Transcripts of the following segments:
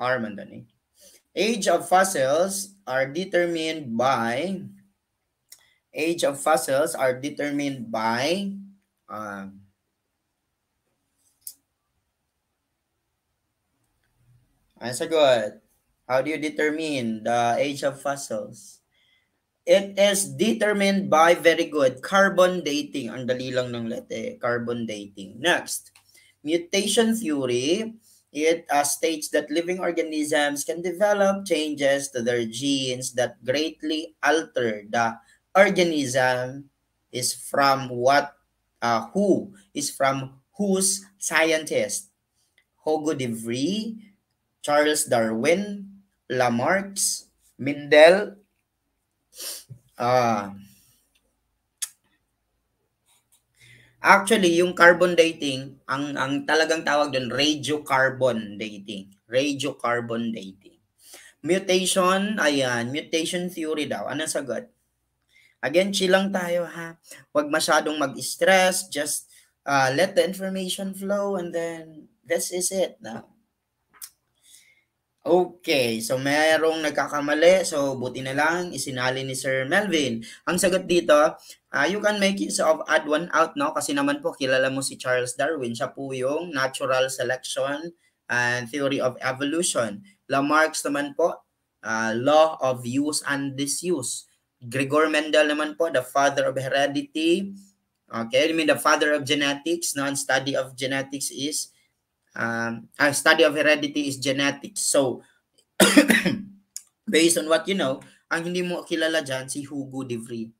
Armandani. Age of fossils are determined by age of fossils are determined by uh, answer good. How do you determine the age of fossils? It is determined by very good carbon dating. Ang dali lang ng lete, carbon dating. Next, mutation theory. It uh, states that living organisms can develop changes to their genes that greatly alter the organism is from what uh, who is from whose scientist? Hugo de Vries, Charles Darwin, Lamarck, Mendel, uh, Actually, yung carbon dating, ang ang talagang tawag doon radiocarbon dating. Radiocarbon dating. Mutation, ayan, mutation theory daw. Ano sagot? Again, chill lang tayo ha. Huwag masyadong mag-stress. Just uh, let the information flow and then this is it. No? Okay, so merong nagkakamali. So, buti na lang, isinali ni Sir Melvin. Ang sagot dito, uh, you can make use of add one out, no? Kasi naman po, kilala mo si Charles Darwin. Siya po yung natural selection and theory of evolution. Lamarck's naman po, uh, law of use and disuse. Gregor Mendel naman po, the father of heredity. Okay, I mean the father of genetics, no? And study of genetics is, um, uh, study of heredity is genetics. So, based on what you know, ang hindi mo kilala dyan, si Hugo de Vries.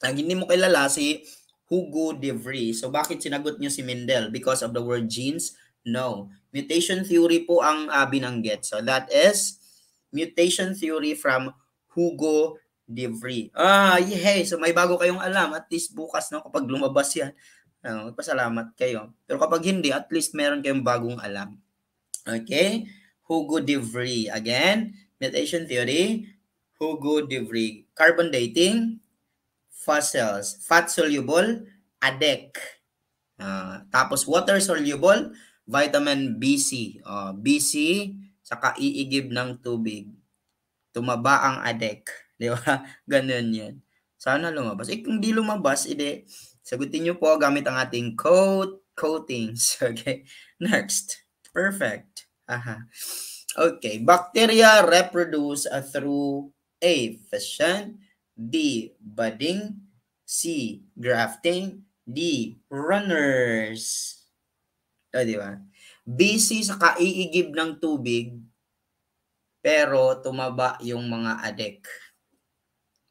Ang hindi mo kilala si Hugo de Vries. So, bakit sinagot niyo si Mendel? Because of the word genes? No. Mutation theory po ang uh, binanggit. So, that is mutation theory from Hugo de Vries. Ah, hey, so may bago kayong alam. At least bukas, no, kapag lumabas yan, uh, magpasalamat kayo. Pero kapag hindi, at least meron kayong bagong alam. Okay? Hugo de Vries. Again, mutation theory, Hugo de Vries. Carbon dating, fossils. Fat soluble, ADEC. Uh, tapos water soluble, vitamin BC. Uh, BC, saka iigib ng tubig. Tumaba ang adek. Di ba? Ganun yun. Sana lumabas. Eh, kung di lumabas, ide, sagutin nyo po gamit ang ating coat, coatings. Okay. Next. Perfect. Aha. Okay. Bacteria reproduce uh, through A. Fission. B. Budding. C. Grafting. D. Runners. O, di ba? busy sa kaiigib ng tubig, pero tumaba yung mga adek.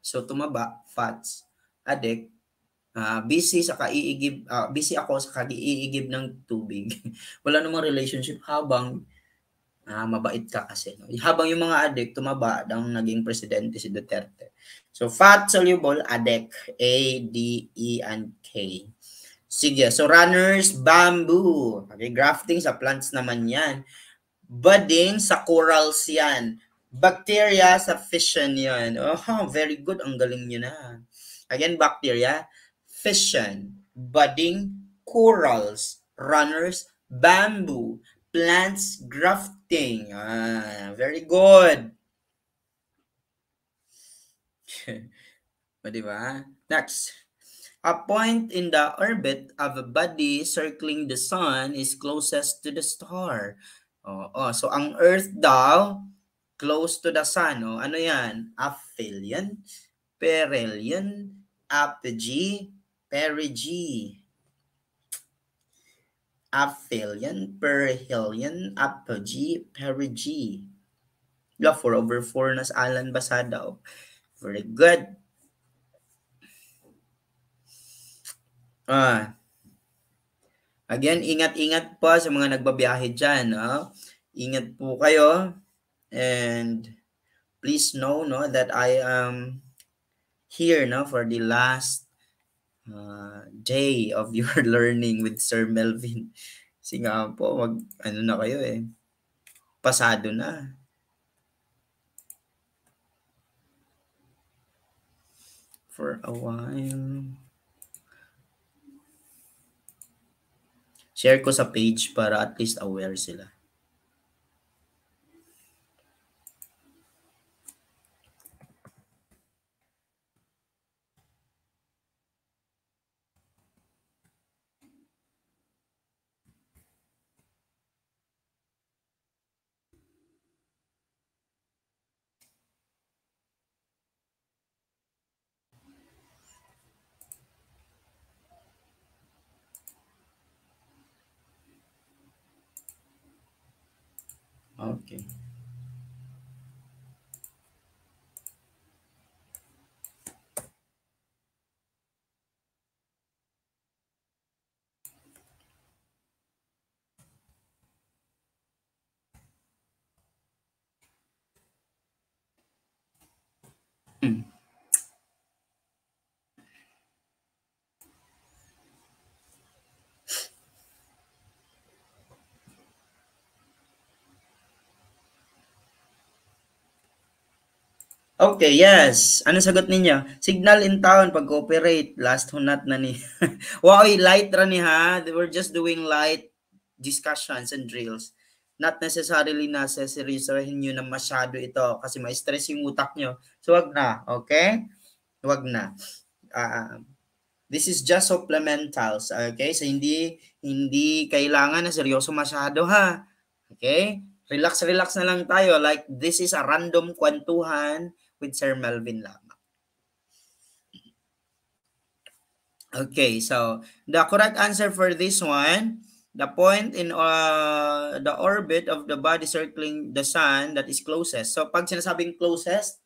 So tumaba, fats, adek, uh, busy sa kaiigib, uh, busy ako sa kaiigib ng tubig. Wala namang relationship habang uh, mabait ka kasi. No? Habang yung mga adek tumaba, ang naging presidente si Duterte. So fat soluble adek, A, D, E, and K. Sige, so runners, bamboo. Okay, grafting sa plants naman yan. Budding sa corals yan. Bacteria sa fission yan. Oh, very good. Ang galing nyo na. Again, bacteria, fission, budding, corals, runners, bamboo, plants, grafting. Ah, very good. o, diba? Next. A point in the orbit of a body circling the sun is closest to the star. Oh, oh so ang Earth daw close to the sun, oh. Ano 'yan? Aphelion, perihelion, apogee, perigee. Aphelion, perihelion, apogee, perigee. Yeah, 4 over 4 nas Alan Basada. Oh. Very good. Ah. Again, ingat-ingat po sa mga nagbabiyahe dyan. No? Ingat po kayo. And please know no, that I am here no, for the last uh, day of your learning with Sir Melvin. Kasi nga po, mag, ano na kayo eh. Pasado na. For a while. Share ko sa page para at least aware sila. Okay. Hmm. Okay, yes. Ano sagot ninyo? Signal in town pag-operate. Last hunat na ni. wow, light ra ni ha. Were just doing light discussions and drills. Not necessarily na seryosohin nyo na masyado ito kasi may stress yung utak nyo. So, wag na. Okay? Wag na. Uh, this is just supplementals. Okay? So, hindi, hindi kailangan na seryoso masyado ha. Okay? Relax, relax na lang tayo. Like, this is a random kwentuhan with Sir Melvin lamang. Okay, so the correct answer for this one, the point in uh, the orbit of the body circling the sun that is closest. So pag sinasabing closest,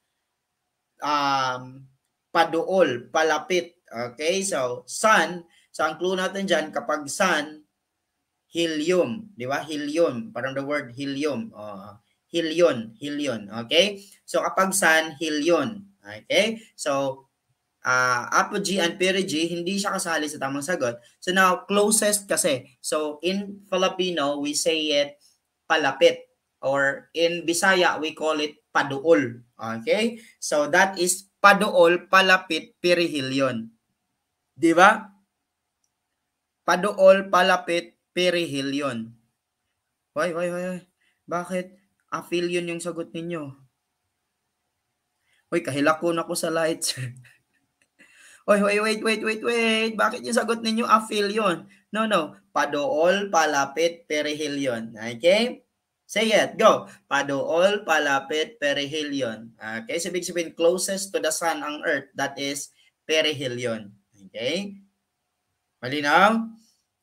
um, paduol, palapit. Okay, so sun, so ang clue natin dyan, kapag sun, helium, di ba? Helium, parang the word helium. Uh, hilyon, hilyon. Okay? So kapag sun, hilyon. Okay? So uh, apogee and perigee, hindi siya kasali sa tamang sagot. So now, closest kasi. So in Filipino, we say it palapit. Or in Bisaya, we call it paduol. Okay? So that is paduol, palapit, perihilyon. Di ba? Paduol, palapit, perihilyon. Why, why, why? Bakit? Affilion yung sagot ninyo. Uy, kahilakon ako sa lights. Oy, wait, wait, wait, wait, wait. Bakit yung sagot ninyo affilion? No, no. Padool, palapit, perihilyon. Okay? Say it. Go. Padool, palapit, perihilyon. Okay? So, big sabihin, closest to the sun ang earth. That is perihilyon. Okay? Malinaw?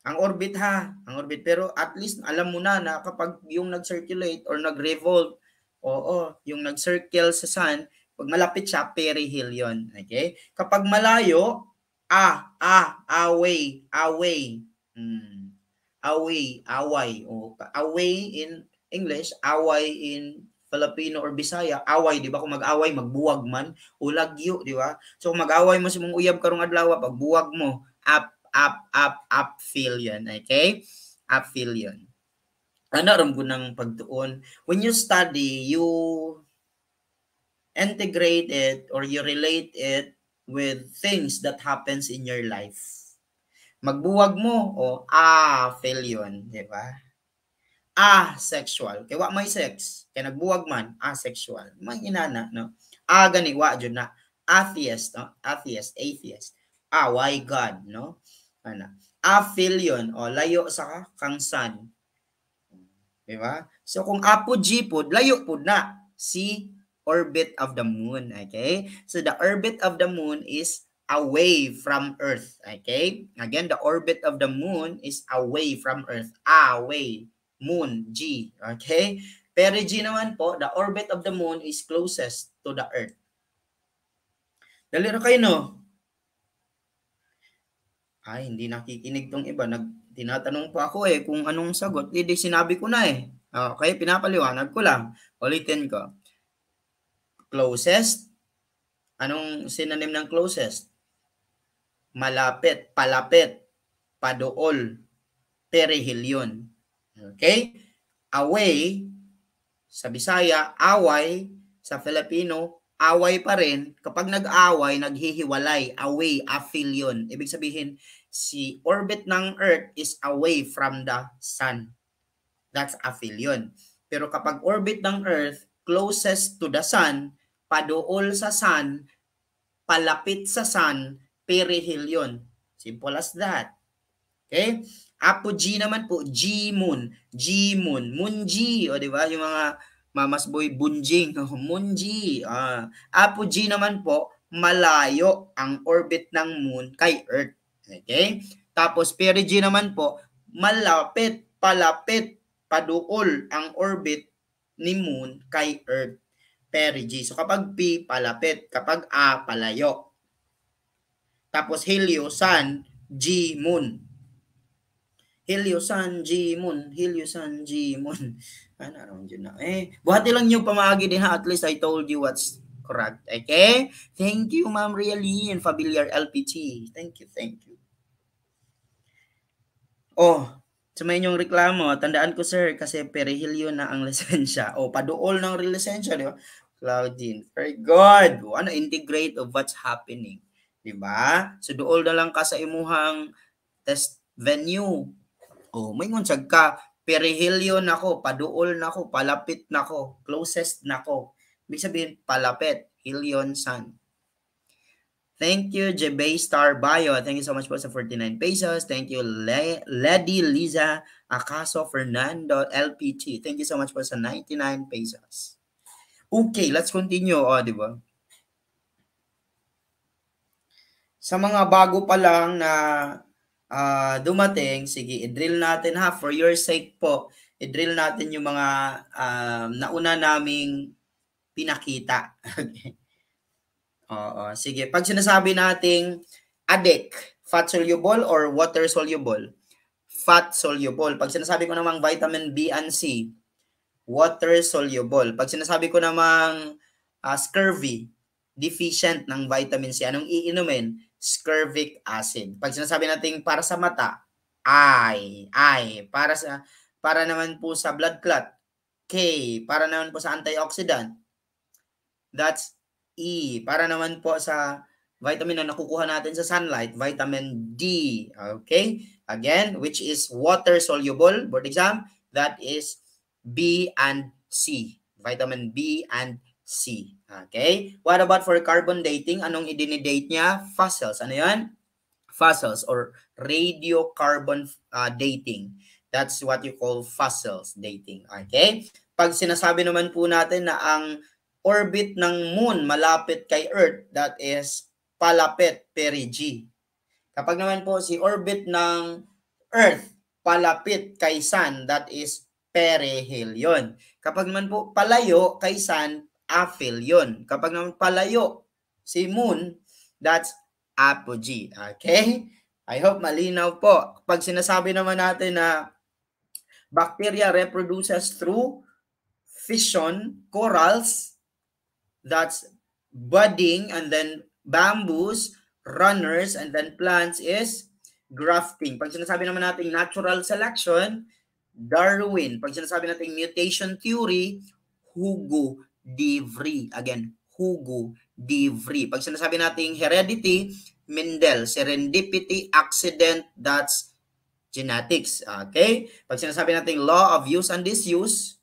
Ang orbit ha, ang orbit. Pero at least alam mo na na kapag yung nag-circulate or nag-revolve, oo, yung nag-circle sa sun, pag malapit siya, perihel yon. Okay? Kapag malayo, ah, ah, away, away. Hmm. Away, away. O, away in English, away in Filipino or Bisaya, away, di ba? Kung mag-away, magbuwag man, o lagyo, di ba? So, mag-away mo sa mong uyab karong adlaw, pag buwag mo, up, up, up, up feel yun. Okay? Up feel yun. Ano rin ko ng pagtuon? When you study, you integrate it or you relate it with things that happens in your life. Magbuwag mo o ah, feel yun. Di ba? Ah, sexual. Kaya wa may sex. Kaya nagbuwag man, asexual. May inana, no? Ah, gani, wa na. Atheist, no? Atheist, atheist. Ah, why God, no? Ano? Aphelion o layo sa kang sun. Di ba? So kung apogee po, layo po na si orbit of the moon. Okay? So the orbit of the moon is away from Earth. Okay? Again, the orbit of the moon is away from Earth. Away. Moon, G. Okay? Perigee naman po, the orbit of the moon is closest to the Earth. Dali na kayo, no? Ay hindi nakikinig tong iba. Nag, tinatanong pa ako eh kung anong sagot. Hindi, sinabi ko na eh. Okay, pinapaliwanag ko lang. Ulitin ko. Closest. Anong synonym ng closest? Malapit, palapit, padool, perihilyon. Okay? Away, sa Bisaya, away, sa Filipino, away pa rin, kapag nag-away, naghihiwalay, away, affilion. Ibig sabihin, si orbit ng Earth is away from the Sun. That's aphelion. Pero kapag orbit ng Earth closest to the Sun, padool sa Sun, palapit sa Sun, perihelion. Simple as that. Okay? Apogee naman po, G-moon. G-moon. Moon-G. O, di ba? Yung mga mamas boy bunjing. Moon-G. Uh, apogee naman po, malayo ang orbit ng moon kay Earth. Okay? Tapos perigee naman po, malapit, palapit, paduol ang orbit ni moon kay Earth. Perigee. So kapag P, palapit. Kapag A, palayo. Tapos helio, sun, G, moon. Helio San G Moon, Helio San G Moon. Ano naman dyan na. Eh, buhati lang yung pamagi din ha. At least I told you what's correct. Okay? Thank you, Ma'am Really and Familiar LPT. Thank you, thank you. Oh, sa may inyong reklamo, tandaan ko sir, kasi perihilyo na ang lisensya. O, oh, paduol ng lisensya, di ba? Claudine. Very good. Ano, integrate of what's happening. Di ba? So, duol na lang ka sa imuhang test venue Oh, may ngunsag ka, perihilyo nako, paduol nako, palapit nako, closest nako. Ibig sabihin, palapit, hilyon san. Thank you, Jebe Star Bio. Thank you so much po sa 49 pesos. Thank you, Le Lady Liza Acaso Fernando LPT. Thank you so much po sa 99 pesos. Okay, let's continue. O, oh, di ba? Sa mga bago pa lang na dumating, sige, i-drill natin ha, for your sake po, i-drill natin yung mga um, nauna naming pinakita. Oo, sige. Pag sinasabi nating ADEC, fat soluble or water soluble? Fat soluble. Pag sinasabi ko namang vitamin B and C, water soluble. Pag sinasabi ko namang uh, scurvy, deficient ng vitamin C, anong iinumin? Scurvic acid. Pag sinasabi natin para sa mata, I, I. Para sa para naman po sa blood clot, K. Para naman po sa antioxidant, that's E. Para naman po sa vitamin na nakukuha natin sa sunlight, vitamin D. Okay? Again, which is water soluble, board exam, that is B and C. Vitamin B and C. Okay? What about for carbon dating? Anong i-date niya? Fossils. Ano yan? Fossils or radiocarbon uh, dating. That's what you call fossils dating. Okay? Pag sinasabi naman po natin na ang orbit ng moon malapit kay Earth, that is palapit perigee. Kapag naman po si orbit ng Earth palapit kay Sun, that is perihelion. Kapag naman po palayo kay Sun, aphelion. Kapag naman palayo si moon, that's apogee. Okay? I hope malinaw po. Pag sinasabi naman natin na bacteria reproduces through fission, corals, that's budding, and then bamboos, runners, and then plants is grafting. Pag sinasabi naman natin natural selection, Darwin. Pag sinasabi natin mutation theory, Hugo Vries. Again, Hugo Vries. Pag sinasabi nating heredity, Mendel. Serendipity, accident, that's genetics. Okay? Pag sinasabi nating law of use and disuse,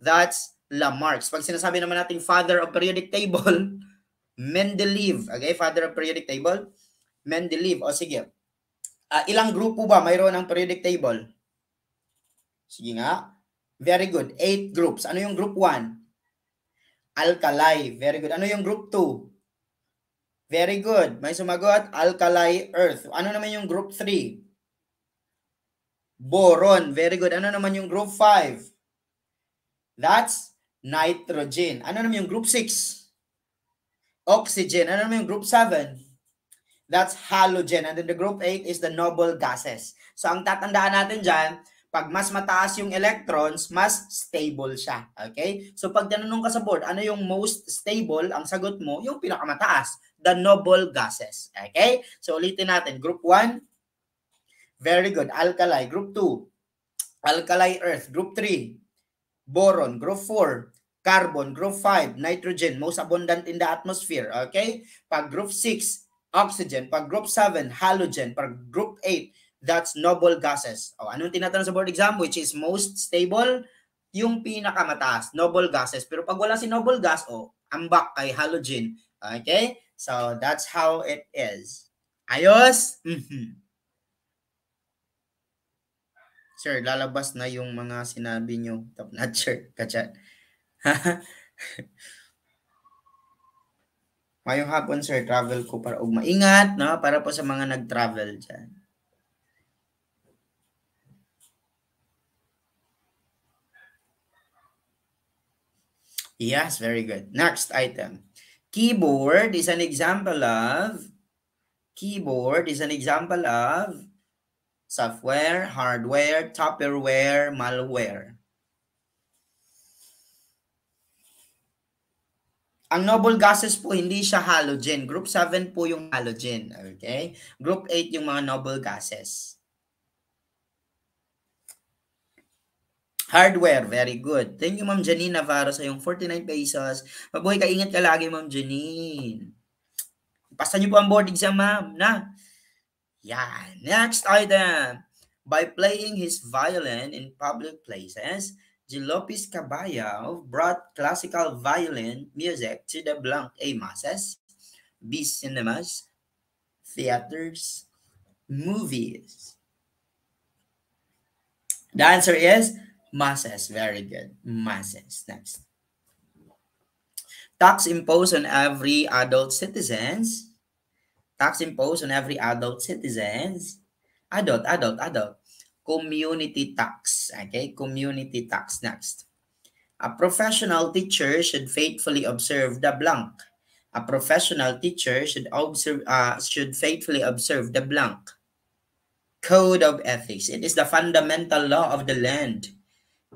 that's Lamarck's. Pag sinasabi naman nating father of periodic table, Mendeleev. Okay? Father of periodic table, Mendeleev. O sige. Uh, ilang grupo ba mayroon ng periodic table? Sige nga. Very good. Eight groups. Ano yung group 1? Alkali. Very good. Ano yung group 2? Very good. May sumagot. Alkali earth. Ano naman yung group 3? Boron. Very good. Ano naman yung group 5? That's nitrogen. Ano naman yung group 6? Oxygen. Ano naman yung group 7? That's halogen. And then the group 8 is the noble gases. So ang tatandaan natin dyan, pag mas mataas yung electrons, mas stable siya. Okay? So pag tinanong ka sa board, ano yung most stable? Ang sagot mo, yung pinakamataas, the noble gases. Okay? So ulitin natin. Group 1, very good. Alkali. Group 2, alkali earth. Group 3, boron. Group 4, carbon. Group 5, nitrogen. Most abundant in the atmosphere. Okay? Pag group 6, oxygen. Pag group 7, halogen. Pag group 8, that's noble gases. O, anong tinatanong sa board exam? Which is most stable? Yung pinakamataas, noble gases. Pero pag wala si noble gas, o, ambak kay halogen. Okay? So, that's how it is. Ayos? Mm-hmm. Sir, lalabas na yung mga sinabi nyo. Top notcher. Kachat. Mayong hapon, sir, travel ko para og maingat, no? Para po sa mga nag-travel dyan. Yes, very good. Next item. Keyboard is an example of keyboard is an example of software, hardware, tupperware, malware. Ang noble gases po, hindi siya halogen. Group 7 po yung halogen. Okay? Group 8 yung mga noble gases. Hardware, very good. Thank you, Ma'am Janine Navarro, sa yung 49 pesos. Mabuhay ka, ingat ka lagi, Ma'am Janine. Pasa niyo po ang board exam, ma'am, na? Yan. Next item. By playing his violin in public places, Lopez Caballo brought classical violin music to the Blanc A masses, B cinemas, theaters, movies. The answer is masses. Very good. Masses. Next. Tax imposed on every adult citizens. Tax imposed on every adult citizens. Adult, adult, adult community tax. Okay, community tax next. A professional teacher should faithfully observe the blank. A professional teacher should observe uh, should faithfully observe the blank. Code of ethics. It is the fundamental law of the land.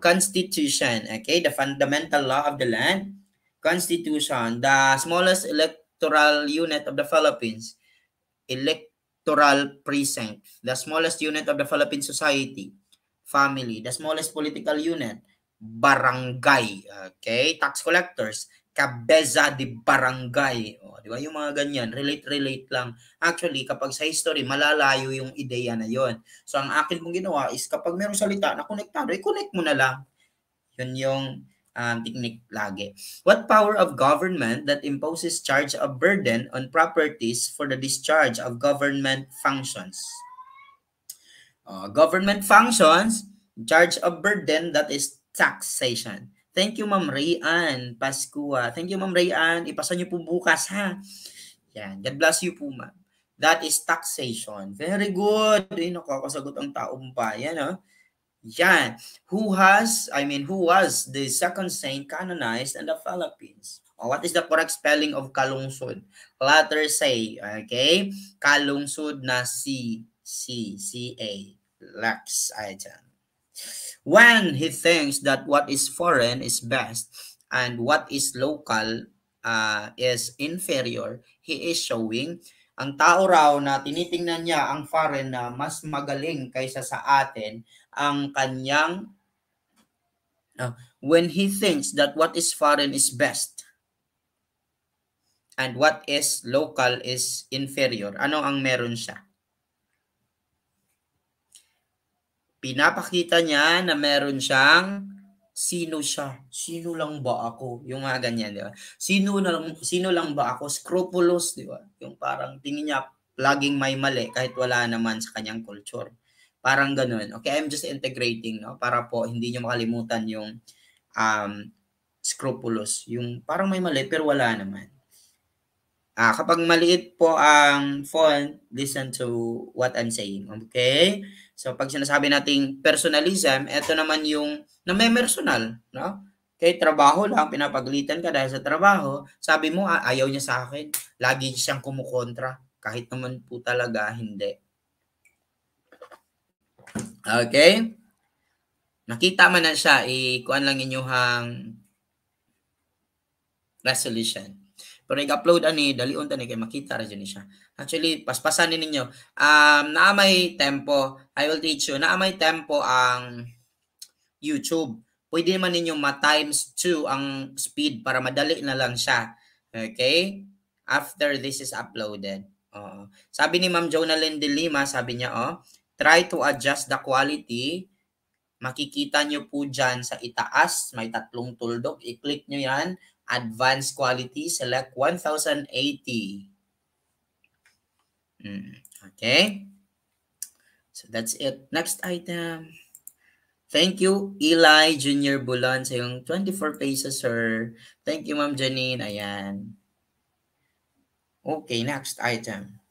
Constitution. Okay, the fundamental law of the land. Constitution. The smallest electoral unit of the Philippines. Elect electoral precinct, the smallest unit of the Philippine society, family, the smallest political unit, barangay, okay? Tax collectors, kabeza di barangay. Di? Yung mga ganyan, relate-relate lang. Actually, kapag sa history, malalayo yung ideya na yon. So, ang akin pong ginawa is kapag merong salita na konektado, i-connect mo na lang. Yun yung um, technique lagi. What power of government that imposes charge of burden on properties for the discharge of government functions? Uh, government functions, charge of burden that is taxation. Thank you, Ma'am Rayan Pascua. Thank you, Ma'am Rayan. Ipasa niyo po bukas, ha? Yan. God bless you po, ma'am. That is taxation. Very good. Ay, nakakasagot ang taong bayan, ha? Yan. Who has, I mean, who was the second saint canonized in the Philippines? Oh, what is the correct spelling of kalungsod? Letter say, okay? Kalungsod na C, C, C-A. Lex item. When he thinks that what is foreign is best and what is local uh, is inferior, he is showing ang tao raw na tinitingnan niya ang foreign na mas magaling kaysa sa atin ang kanyang uh, when he thinks that what is foreign is best and what is local is inferior. Ano ang meron siya? Pinapakita niya na meron siyang sino siya? Sino lang ba ako? Yung mga ganyan, di ba? Sino lang sino lang ba ako? Scrupulous, di ba? Yung parang tingin niya laging may mali kahit wala naman sa kanyang culture. Parang ganun. Okay, I'm just integrating, no? Para po hindi niyo makalimutan yung um, scrupulous. Yung parang may mali pero wala naman. Ah, kapag maliit po ang font, listen to what I'm saying. Okay? So pag sinasabi nating personalism, ito naman yung na may personal, no? Kay trabaho lang, pinapagalitan ka dahil sa trabaho, sabi mo, ah, ayaw niya sa akin. Lagi siyang kumukontra. Kahit naman po talaga, hindi. Okay? Nakita man na siya, ikuan lang inyuhang resolution. Pero nag-upload ani dali unta ni kay makita ra ni siya. Actually, paspasan ni ninyo. Um naa may tempo. I will teach you. Naa may tempo ang YouTube. Pwede man ninyo ma-times 2 ang speed para madali na lang siya. Okay? After this is uploaded. Uh, sabi ni Ma'am Jonalyn de Lima, sabi niya, oh, try to adjust the quality. Makikita nyo po dyan sa itaas, may tatlong tuldok. I-click nyo yan. Advanced quality, select 1080. Mm, okay. So that's it. Next item. Thank you, Eli Junior Bulan sa yung 24 pesos, sir. Thank you, Ma'am Janine. Ayan. Okay, next item.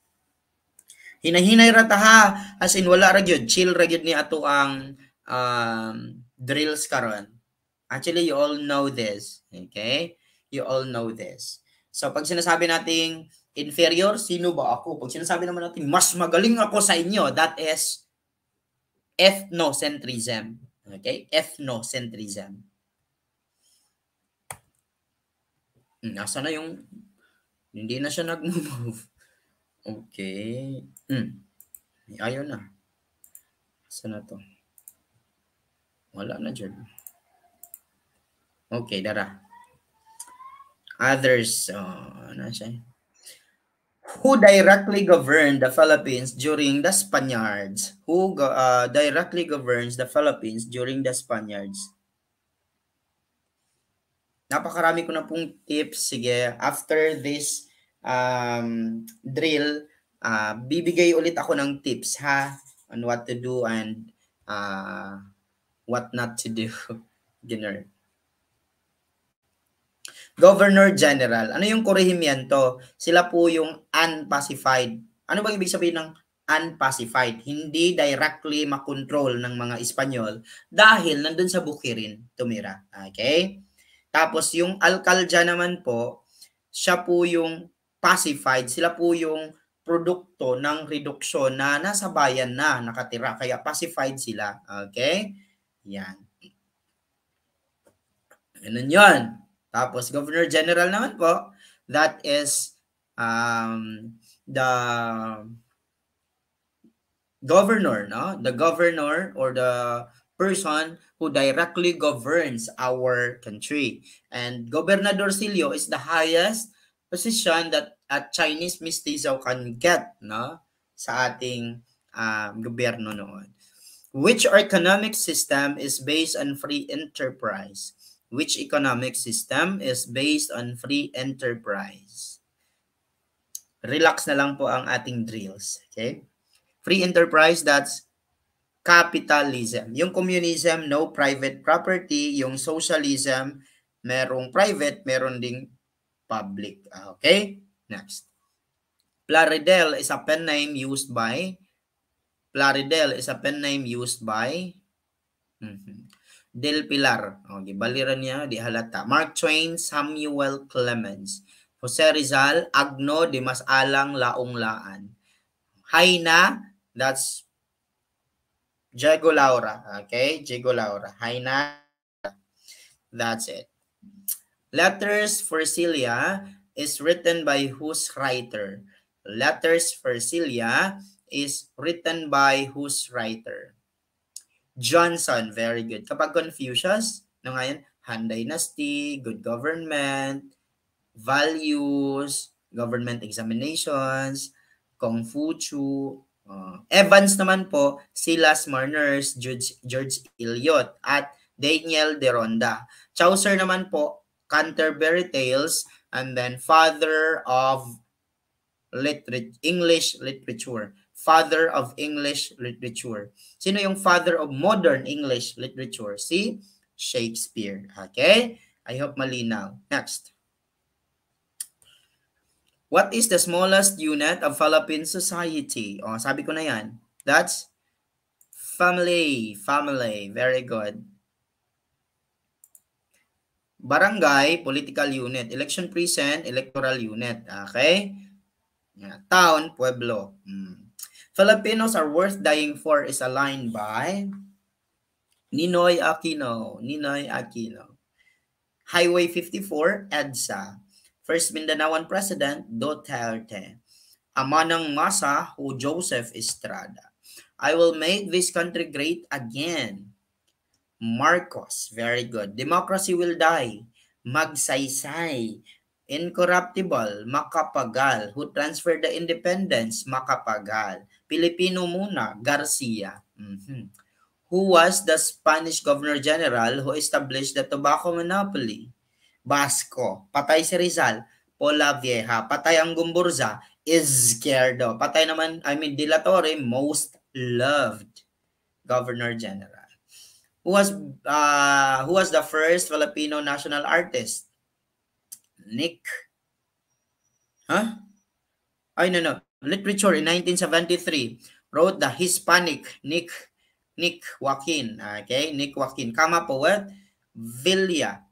Hinahinay rata ha. As in, wala ra gyud Chill ra gyud ni ato ang um, drills karon. Actually, you all know this. Okay? You all know this. So, pag sinasabi nating inferior, sino ba ako? Pag sinasabi naman natin, mas magaling ako sa inyo, that is ethnocentrism. Okay? Ethnocentrism. Hmm, nasa na yung hindi na siya nag-move. Okay. Hmm. Ayaw na. Saan na to? Wala na dyan. Okay, dara. Others. Oh, ano siya? Who directly governed the Philippines during the Spaniards? Who uh, directly governs the Philippines during the Spaniards? Napakarami ko na pong tips. Sige, after this um, drill, uh, bibigay ulit ako ng tips ha on what to do and uh, what not to do. Ginner. Governor General. Ano yung korehimiento? Sila po yung unpacified. Ano bang ibig sabihin ng unpacified? Hindi directly makontrol ng mga Espanyol dahil nandun sa Bukirin tumira. Okay? Tapos yung alcaldya naman po, siya po yung pacified. Sila po yung produkto ng reduksyon na nasa bayan na nakatira. Kaya pacified sila. Okay? Yan. Ganun yun. Tapos Governor General naman po, that is um, the governor, no? The governor or the person who directly governs our country. And Gobernador Silio is the highest position that a Chinese mestizo can get, no? Sa ating um, gobyerno noon. Which economic system is based on free enterprise? Which economic system is based on free enterprise. Relax na lang po ang ating drills. Okay? Free enterprise, that's capitalism. Yung communism, no private property. Yung socialism, merong private, meron ding public. Okay? Next. Plaridel is a pen name used by Plaridel is a pen name used by mm-hmm. Del Pilar. O, gibaliran niya, di halata. Mark Twain, Samuel Clemens. Jose Rizal, Agno, di mas alang laong laan. Haina, that's Diego Laura. Okay? Diego Laura. Haina, that's it. Letters for Celia is written by whose writer? Letters for Celia is written by whose writer? Johnson, very good. Kapag Confucius, no ngayon, Han Dynasty, Good Government, Values, Government Examinations, Kung Confucius, uh, Evans naman po, Silas Marners, George, George Eliot, at Daniel de Ronda. Chaucer naman po, Canterbury Tales, and then Father of Liter- English Literature father of English literature. Sino yung father of modern English literature? Si Shakespeare. Okay? I hope malinaw. Next. What is the smallest unit of Philippine society? Oh, sabi ko na yan. That's family. Family. Very good. Barangay, political unit. Election precinct, electoral unit. Okay? Town, pueblo. Hmm. Filipinos are worth dying for is aligned by Ninoy Aquino. Ninoy Aquino. Highway 54, EDSA. First Mindanaoan President, Duterte. Amanang Masa, who Joseph Estrada. I will make this country great again. Marcos, very good. Democracy will die. Magsaysay. Incorruptible, Makapagal. Who transferred the independence? Makapagal. Pilipino muna, Garcia. Mm-hmm. Who was the Spanish Governor General who established the tobacco monopoly? Basco. Patay si Rizal. Pola Vieja. Patay ang Gumburza. Izquierdo. Patay naman, I mean, Dilatore, most loved Governor General. Who was uh, who was the first Filipino national artist? Nick. Huh? Ay, no, no. Literature in 1973 wrote the Hispanic Nick Nick Joaquin. Okay, Nick Joaquin. Kama poet Villa.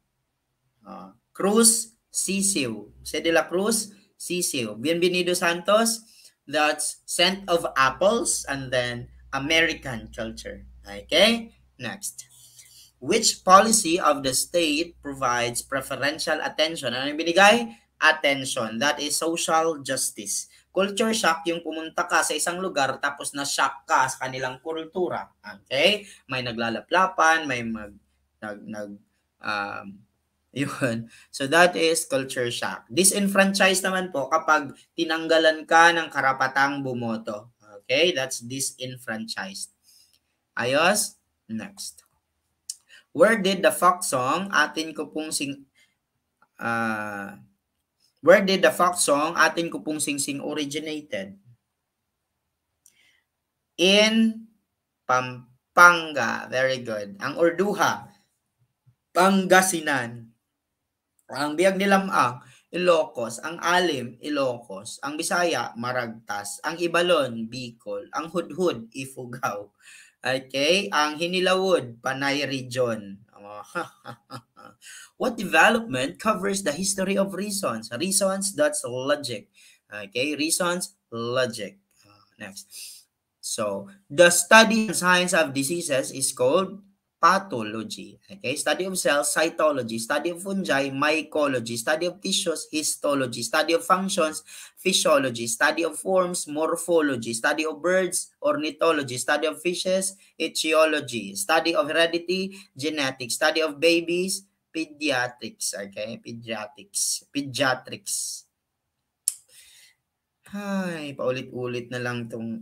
Uh, Cruz Sisiu. C. de la Cruz Sisiu. Bienvenido Santos. That's scent of apples and then American culture. Okay, next. Which policy of the state provides preferential attention? Ano yung binigay? Attention. That is social justice. Culture shock yung pumunta ka sa isang lugar tapos na-shock ka sa kanilang kultura. Okay? May naglalaplapan, may mag nag nag um, yun. So that is culture shock. Disenfranchised naman po kapag tinanggalan ka ng karapatang bumoto. Okay? That's disenfranchised. Ayos? Next. Where did the folk song atin ko pong sing uh, Where did the folk song atin ko pong sing-sing originated? In Pampanga. Very good. Ang Urduha, Pangasinan. Ang Biag Nilamang, Ilocos. Ang Alim, Ilocos. Ang Bisaya, Maragtas. Ang Ibalon, Bicol. Ang Hudhud, Ifugao. Okay? Ang Hinilawod, Panay Region. what development covers the history of reasons? Reasons, that's logic. Okay? Reasons, logic. Uh, next. So, the study and science of diseases is called pathology. Okay, study of cells, cytology, study of fungi, mycology, study of tissues, histology, study of functions, physiology, study of forms, morphology, study of birds, ornithology, study of fishes, etiology, study of heredity, genetics, study of babies, pediatrics. Okay, pediatrics, pediatrics. Ay, paulit-ulit na lang tong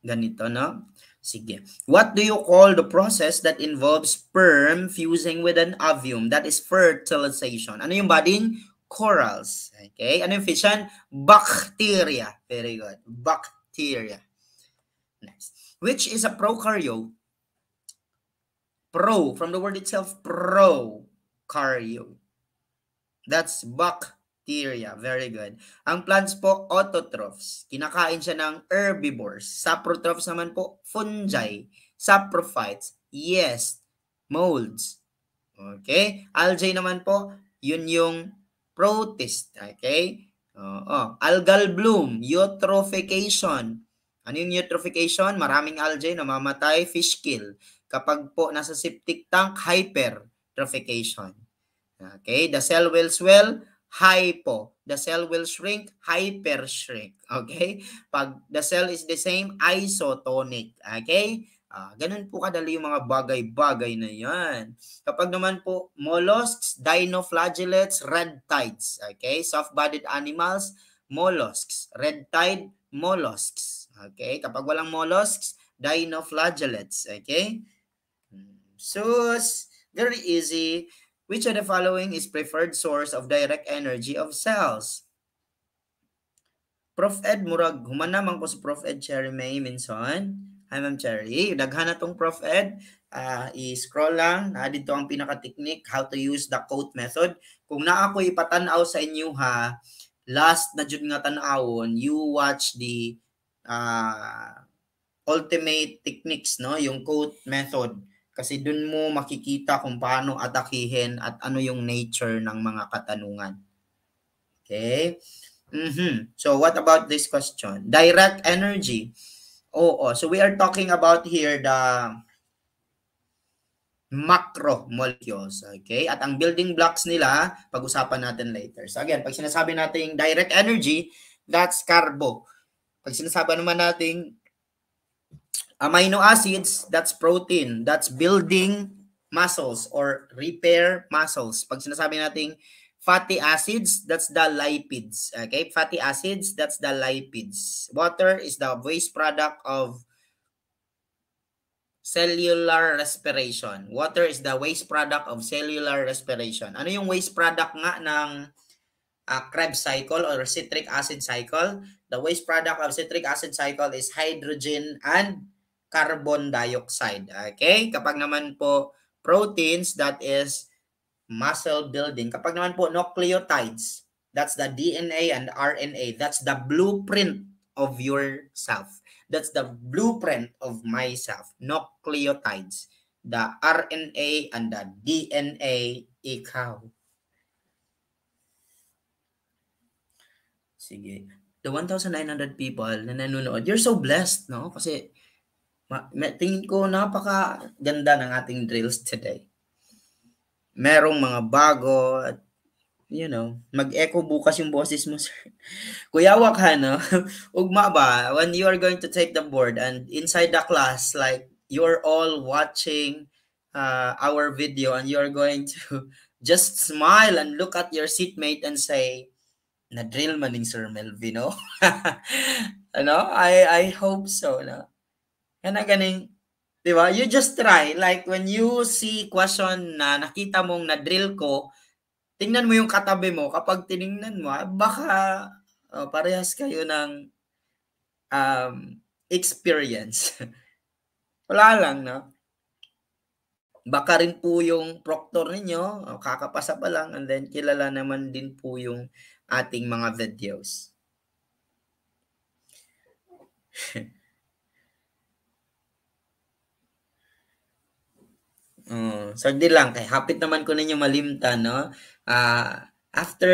ganito, no? Sige. What do you call the process that involves sperm fusing with an ovum? That is fertilization. Ano yung budding? Corals. Okay. Ano yung fission? Bacteria. Very good. Bacteria. Next. Which is a prokaryote? Pro. From the word itself, prokaryote. That's bacteria bacteria. Very good. Ang plants po, autotrophs. Kinakain siya ng herbivores. Saprotrophs naman po, fungi. Saprophytes, yes, molds. Okay? Algae naman po, yun yung protist. Okay? Oo. Algal bloom, eutrophication. Ano yung eutrophication? Maraming algae namamatay, fish kill. Kapag po nasa septic tank, hypertrophication. Okay? The cell will swell, hypo. The cell will shrink, hyper shrink. Okay? Pag the cell is the same, isotonic. Okay? Uh, ganun po kadali yung mga bagay-bagay na yan. Kapag naman po mollusks, dinoflagellates, red tides. Okay? Soft-bodied animals, mollusks. Red tide, mollusks. Okay? Kapag walang mollusks, dinoflagellates. Okay? So, very easy. Which of the following is preferred source of direct energy of cells? Prof. Ed Murag, humanamang ko sa Prof. Ed Cherry May Minson. Hi, Ma'am Cherry. Daghan na tong Prof. Ed. Uh, i-scroll lang. Na dito ang pinaka-technique, how to use the quote method. Kung na ako ipatanaw sa inyo ha, last na jud nga tanawon, you watch the uh, ultimate techniques, no? Yung quote method kasi dun mo makikita kung paano atakihin at ano yung nature ng mga katanungan. Okay? Mm-hmm. So what about this question? Direct energy. Oo. So we are talking about here the macro molecules. Okay? At ang building blocks nila, pag-usapan natin later. So again, pag sinasabi natin direct energy, that's carbo. Pag sinasabi naman natin Amino acids, that's protein. That's building muscles or repair muscles. Pag sinasabi nating Fatty acids, that's the lipids. Okay, fatty acids, that's the lipids. Water is the waste product of cellular respiration. Water is the waste product of cellular respiration. Ano yung waste product nga ng uh, Krebs cycle or citric acid cycle? The waste product of citric acid cycle is hydrogen and carbon dioxide. Okay? Kapag naman po proteins, that is muscle building. Kapag naman po nucleotides, that's the DNA and RNA. That's the blueprint of yourself. That's the blueprint of myself. Nucleotides. The RNA and the DNA, ikaw. Sige. The 1,900 people na nanonood, you're so blessed, no? Kasi ma- tingin ko napaka ganda ng ating drills today merong mga bago at you know, mag-echo bukas yung boses mo, sir. Kuya Wak, no? Ugma ba, when you are going to take the board and inside the class, like, you're all watching uh, our video and you're going to just smile and look at your seatmate and say, na-drill man ng Sir Melvin, no? ano? I, I hope so, no? Kana ganing, Di ba? You just try. Like, when you see question na nakita mong na-drill ko, tingnan mo yung katabi mo. Kapag tiningnan mo, ah, baka oh, parehas kayo ng um, experience. Wala lang, no? Baka rin po yung proctor ninyo, oh, kakapasa pa lang, and then kilala naman din po yung ating mga videos. Oh, sagdi lang kay hapit naman ko ninyo malimta no. Uh, after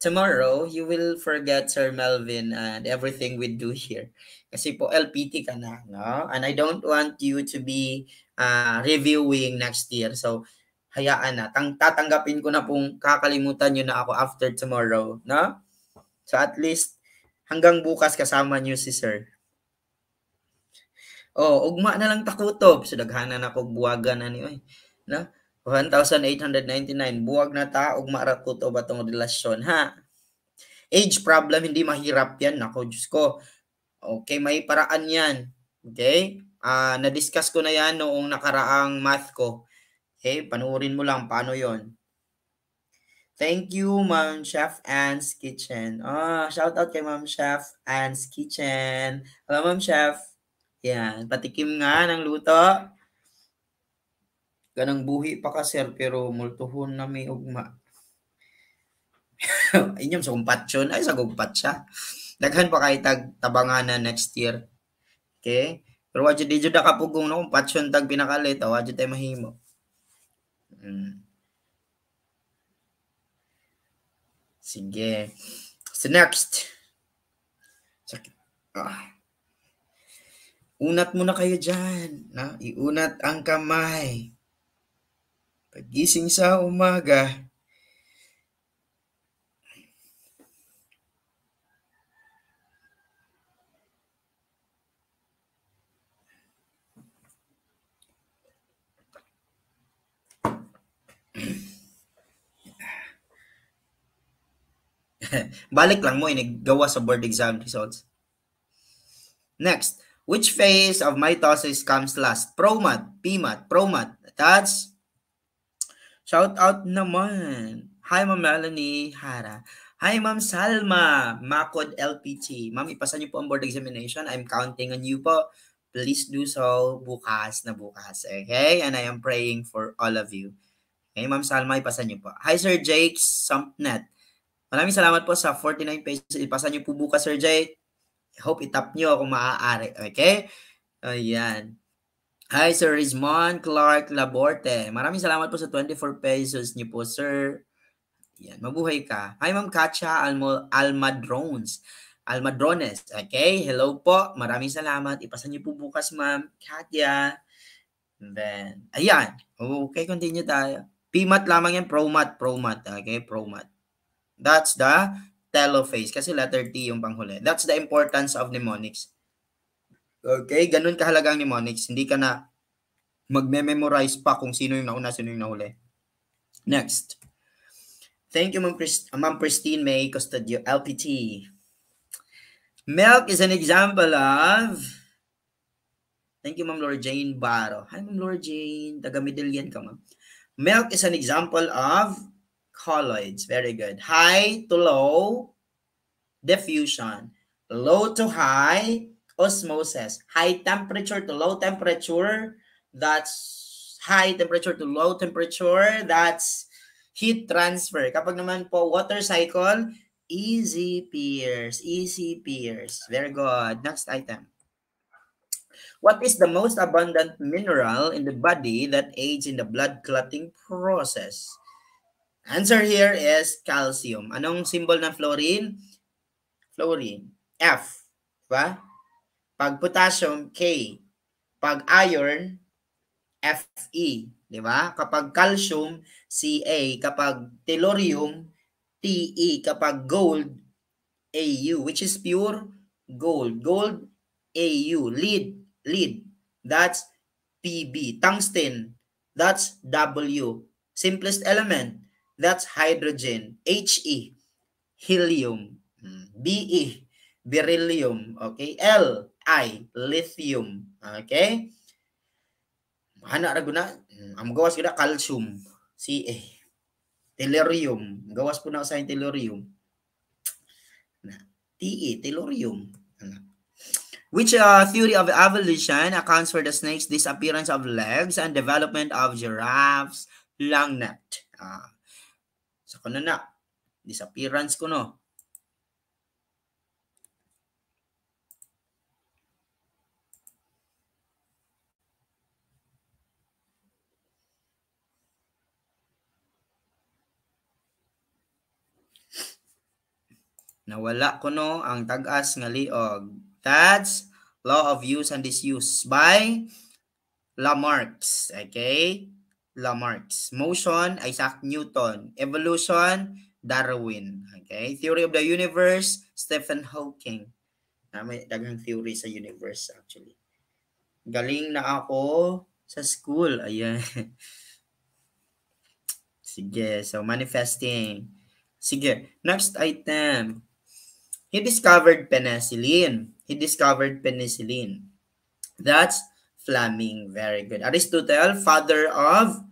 tomorrow, you will forget Sir Melvin and everything we do here. Kasi po LPT ka na, no? And I don't want you to be uh, reviewing next year. So hayaan na. Tang tatanggapin ko na pong kakalimutan niyo na ako after tomorrow, no? So at least hanggang bukas kasama niyo si Sir. Oh, ugma na lang takutob. So daghanan ako buwagan ani oy. Na? 1,899 buwag na ta ugma ra kutob atong relasyon ha. Age problem hindi mahirap yan. Nako, Diyos ko. Okay, may paraan yan. Okay? Uh, na-discuss ko na yan noong nakaraang math ko. Okay, panuorin mo lang paano yon. Thank you, Ma'am Chef Anne's Kitchen. Ah, shout out kay Ma'am Chef Anne's Kitchen. Hello, Ma'am Chef. Yan, patikim nga ng luto. Ganang buhi pa ka sir pero multuhon na may ugma. Inyong sa kumpatsyon ay sa gugpat siya. Daghan pa kay tag tabanganan next year. Okay? Pero wadyo di jud nakapugong no kumpatsyon tag pinakalit, wadyo tay mahimo. Hmm. Sige. So next. Sakit. Ah. Unat muna kayo dyan. Na? Iunat ang kamay. Pagising sa umaga, Balik lang mo, inagawa sa board exam results. Next, Which phase of mitosis comes last? Promat, PMAT, Promat. That's shout out naman. Hi, Ma'am Melanie Hara. Hi, Ma'am Salma, Makod LPT. Ma'am, ipasa niyo po ang board examination. I'm counting on you po. Please do so bukas na bukas. Okay? And I am praying for all of you. Okay, Ma'am Salma, ipasa niyo po. Hi, Sir Jake Sumpnet. Maraming salamat po sa 49 pages. Ipasa niyo po bukas, Sir Jake hope itap nyo kung maaari. Okay? Ayan. Hi, Sir Rizmon Clark Laborte. Maraming salamat po sa 24 pesos niyo po, sir. Yan, mabuhay ka. Hi, Ma'am Katya Almo, Almadrones. Almadrones. Okay, hello po. Maraming salamat. Ipasa niyo po bukas, Ma'am Katya. And then, ayan. Okay, continue tayo. PMAT lamang yan. ProMat, ProMat. Okay, ProMat. That's the telophase kasi letter T yung panghuli. That's the importance of mnemonics. Okay, ganun kahalaga ang mnemonics. Hindi ka na magme-memorize pa kung sino yung nauna, sino yung nahuli. Next. Thank you, Ma'am Christ- Ma'am Christine May Custodio, LPT. Milk is an example of Thank you, Ma'am Laura Jane Baro. Hi, Ma'am Laura Jane. Taga Midillian ka, ma'am. Milk is an example of colloids. Very good. High to low diffusion. Low to high osmosis. High temperature to low temperature. That's high temperature to low temperature. That's heat transfer. Kapag naman po water cycle, easy peers. Easy peers. Very good. Next item. What is the most abundant mineral in the body that aids in the blood clotting process? Answer here is calcium. Anong symbol ng fluorine? Fluorine. F. Diba? Pag potassium, K. Pag iron, Fe. Di ba? Kapag calcium, Ca. Kapag tellurium, Te. Kapag gold, Au. Which is pure gold. Gold, Au. Lead, lead. That's Pb. Tungsten, that's W. Simplest element, that's hydrogen. He, helium. Hmm. Be, beryllium. Okay? L, I, lithium. Okay? Hana ra guna, hmm, ang gawas gina calcium. Ca. Tellurium. Gawas po na sa tellurium. Te, tellurium. Which uh, theory of evolution accounts for the snake's disappearance of legs and development of giraffes long neck? Uh, so, kuno na. Disappearance ko no. Nawala ko no ang tagas nga liog. That's law of use and disuse by Lamarck's. Okay? Lamarck's. Motion, Isaac Newton. Evolution, Darwin. Okay? Theory of the universe, Stephen Hawking. Na may daghang theory sa universe actually. Galing na ako sa school. Ayan. Sige. So, manifesting. Sige. Next item. He discovered penicillin. He discovered penicillin. That's Fleming. Very good. Aristotle, father of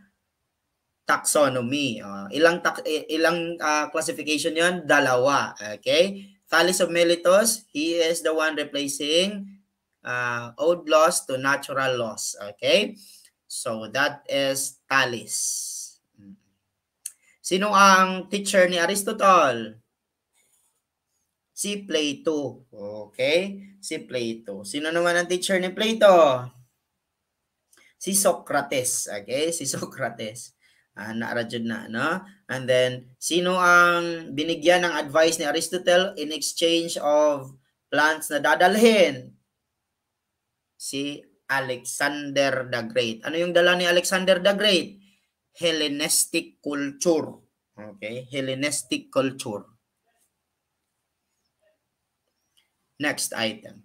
taxonomy. Uh, ilang ta- ilang uh, classification 'yon? Dalawa. Okay? Thales of Miletus, he is the one replacing uh, old laws to natural laws. Okay? So that is Thales. Sino ang teacher ni Aristotle? si Plato. Okay? Si Plato. Sino naman ang teacher ni Plato? Si Socrates. Okay? Si Socrates. Uh, naarajud na, no? And then, sino ang binigyan ng advice ni Aristotle in exchange of plants na dadalhin? Si Alexander the Great. Ano yung dala ni Alexander the Great? Hellenistic culture. Okay? Hellenistic culture. Next item.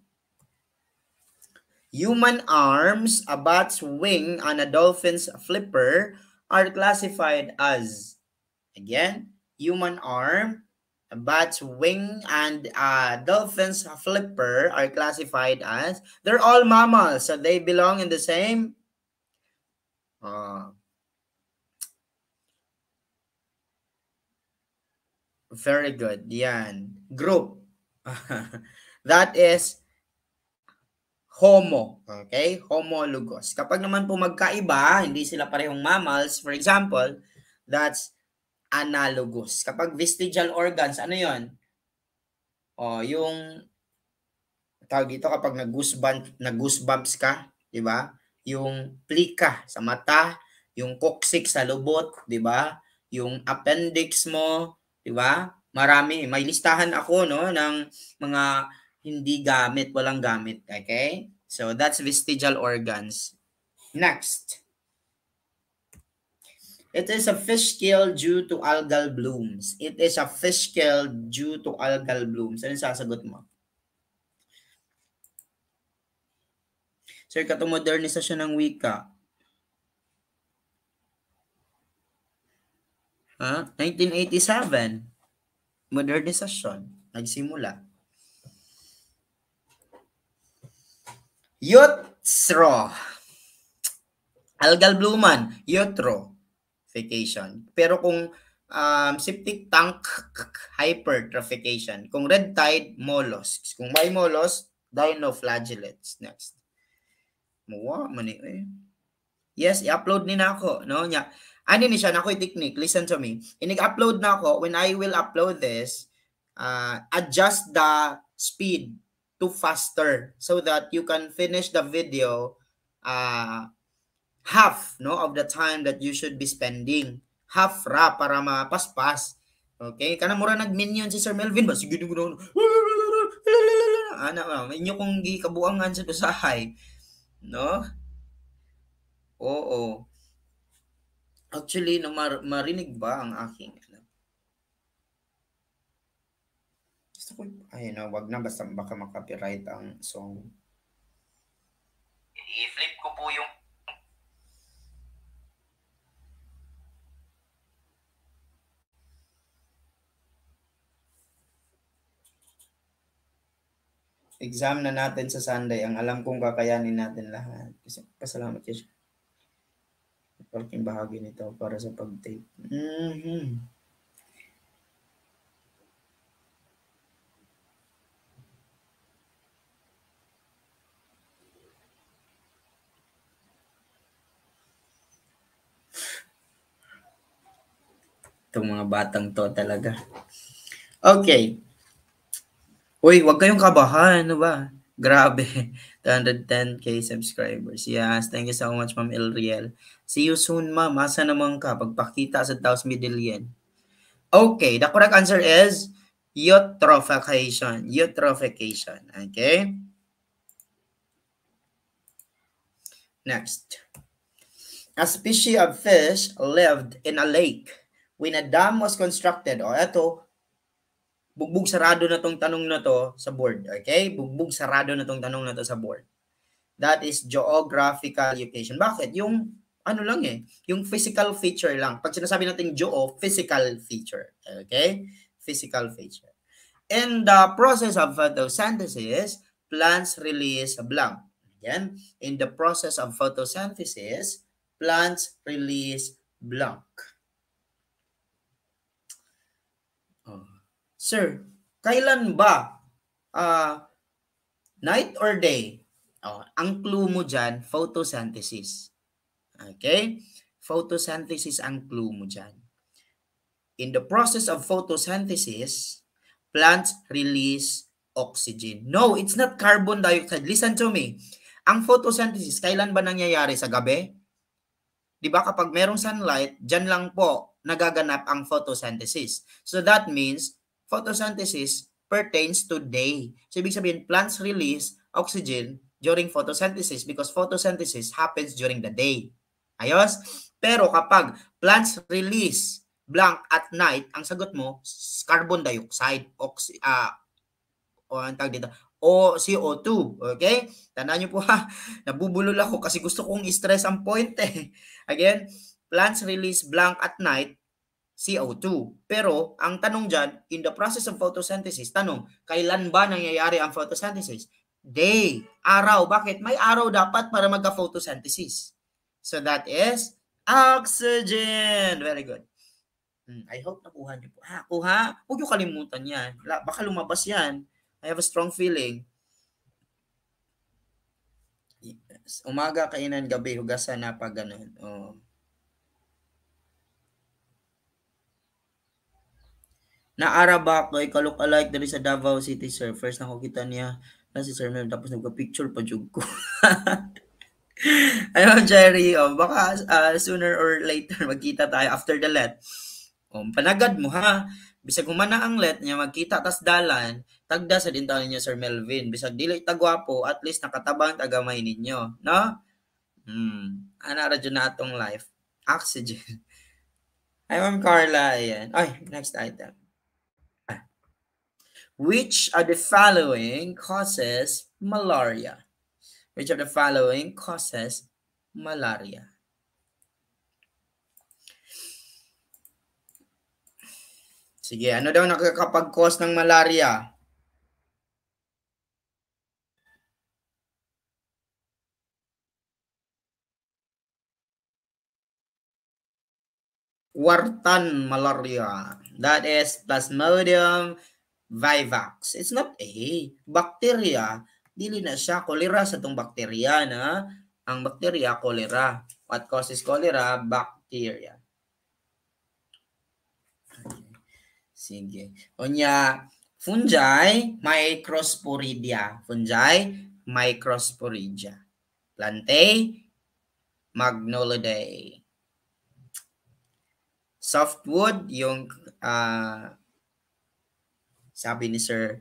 Human arms, a bat's wing, and a dolphin's flipper are classified as, again, human arm, bat's wing, and a dolphin's flipper are classified as, they're all mammals, so they belong in the same uh, very good. Yan. Group. That is homo. Okay? Homologous. Kapag naman po magkaiba, hindi sila parehong mammals, for example, that's analogous. Kapag vestigial organs, ano yon? O, yung tawag dito kapag nag-goosebumps, nag-goosebumps ka, di ba? Yung plika sa mata, yung coccyx sa lubot, di ba? Yung appendix mo, di ba? Marami, may listahan ako no ng mga hindi gamit, walang gamit. Okay? So, that's vestigial organs. Next. It is a fish scale due to algal blooms. It is a fish scale due to algal blooms. Ano sasagot mo? Sir, katomodernisasyon ng wika. Huh? 1987. Modernisasyon. Nagsimula. Yotro. Algal Bluman. Yotro. Vacation. Pero kung um, septic tank hypertrophication. Kung red tide, mollusks. Kung may mollusks, dinoflagellates. Next. Muwa, mani eh. Yes, i-upload ni na ako. No? Nya, ano ni siya, na ako'y technique. Listen to me. Inig-upload na ako. When I will upload this, uh, adjust the speed to faster so that you can finish the video uh, half no of the time that you should be spending. Half ra para mapaspas. Okay? Kana mura nag-minion si Sir Melvin ba? Sige mo ana ma inyo kung gikabuangan sa usahay no? Oo. Actually no mar- marinig ba ang aking Gusto ko, ay no, wag na, basta baka makapiright ang song. I-flip ko po yung exam na natin sa Sunday. Ang alam kong kakayanin natin lahat. Kasi pasalamat kayo. Malaking bahagi nito para sa pag-tape. Mm-hmm. Itong mga batang to talaga. Okay. Uy, wag kayong kabahan, ano ba? Grabe. 210k subscribers. Yes, thank you so much, Ma'am Elriel. See you soon, ma'am. Asa naman ka? Pagpakita sa Taos Midillion. Okay, the correct answer is eutrophication. Eutrophication. Okay? Next. A species of fish lived in a lake when a dam was constructed, o eto, bugbog sarado na tong tanong na to sa board. Okay? Bugbog sarado na tong tanong na to sa board. That is geographical location. Bakit? Yung ano lang eh, yung physical feature lang. Pag sinasabi natin geo, physical feature. Okay? Physical feature. In the process of photosynthesis, plants release blank. Again, in the process of photosynthesis, plants release blank. Sir, kailan ba uh, night or day? Oh, ang clue mo dyan, photosynthesis. Okay? Photosynthesis ang clue mo dyan. In the process of photosynthesis, plants release oxygen. No, it's not carbon dioxide. Listen to me. Ang photosynthesis, kailan ba nangyayari? Sa gabi? Di ba kapag merong sunlight, dyan lang po nagaganap ang photosynthesis. So that means photosynthesis pertains to day. So, ibig sabihin, plants release oxygen during photosynthesis because photosynthesis happens during the day. Ayos? Pero kapag plants release blank at night, ang sagot mo, carbon dioxide, oxy, uh, o ang tawag dito, o CO2. Okay? Tandaan nyo po ha, nabubulol ako kasi gusto kong i-stress ang point eh. Again, plants release blank at night, CO2. Pero ang tanong dyan, in the process of photosynthesis, tanong, kailan ba nangyayari ang photosynthesis? Day, araw. Bakit? May araw dapat para magka-photosynthesis. So that is oxygen. Very good. Hmm, I hope nakuha niyo po. Ha, kuha. Huwag niyo kalimutan yan. Baka lumabas yan. I have a strong feeling. Yes. Umaga, kainan, gabi, hugasan na pag ganun. Oh. Naara ko, ikaw look alike dali sa Davao City, sir. First na ko kita niya na si Sir Mem, tapos nagka-picture pa jug ko. Ayun, Jerry, oh, baka uh, sooner or later magkita tayo after the let. Oh, panagad mo ha. Bisag humana ang let niya magkita tas dalan, tagda sa din ninyo Sir Melvin. Bisag dili tagwapo, at least nakatabang tagamay ninyo, no? Hmm. Ana radyo na atong life. Oxygen. Ma'am Carla. Ayan. Ay, next item. Which of the following causes malaria? Which of the following causes malaria? Sige, ano daw nakakapag-cause ng malaria? Wartan malaria. That is Plasmodium vivax. It's not a bacteria. Dili na siya cholera sa tong bacteria na ang bacteria cholera. What causes cholera? Bacteria. Sige. Onya, fungi, microsporidia. Fungi, microsporidia. Plantae, magnolidae softwood, yung uh, sabi ni Sir,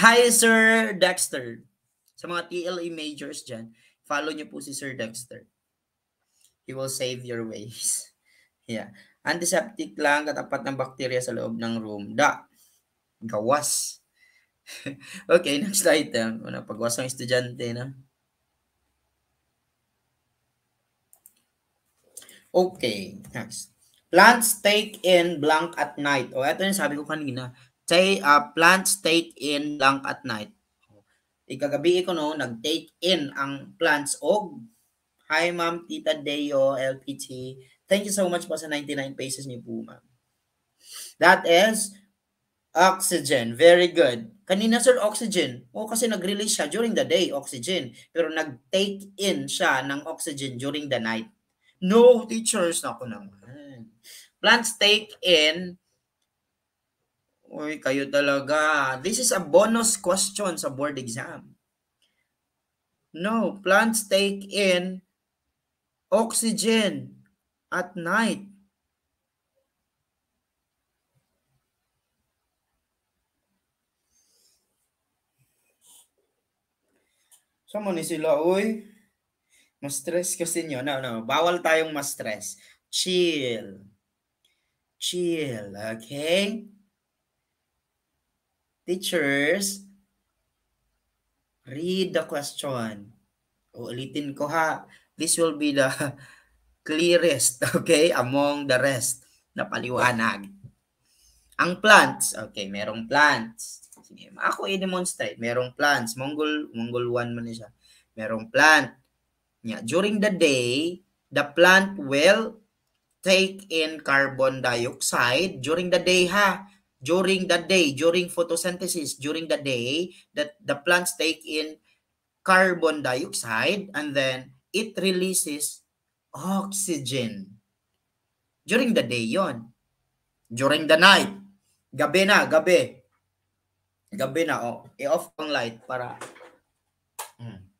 Hi Sir Dexter. Sa mga TLE majors dyan, follow niyo po si Sir Dexter. He will save your ways. Yeah. Antiseptic lang, katapat ng bakterya sa loob ng room. Da. Gawas. okay, next item. Una, pagwas ng estudyante na. Okay, next. Plants take in blank at night. O, ito yung sabi ko kanina. Say, uh, plants take in blank at night. Ikagabi ko no, nag-take in ang plants og Hi ma'am, Tita Deo, LPT. Thank you so much po sa 99 pesos niyo po ma'am. That is oxygen. Very good. Kanina sir, oxygen. O kasi nag-release siya during the day, oxygen. Pero nag-take in siya ng oxygen during the night. No, teachers, ako naman. Plants take in Uy, kayo talaga. This is a bonus question sa board exam. No, plants take in oxygen at night. Sama ni sila, uy. Ma-stress kasi nyo. No, no. Bawal tayong ma-stress. Chill chill. Okay? Teachers, read the question. Uulitin ko ha. This will be the clearest, okay, among the rest na paliwanag. Ang plants, okay, merong plants. Sige, ako i-demonstrate. Merong plants. Mongol, Mongol 1 man siya. Merong plant. Yeah. During the day, the plant will take in carbon dioxide during the day ha during the day during photosynthesis during the day that the plants take in carbon dioxide and then it releases oxygen during the day yon during the night gabi na gabi gabi na oh i-off ang light para hmm.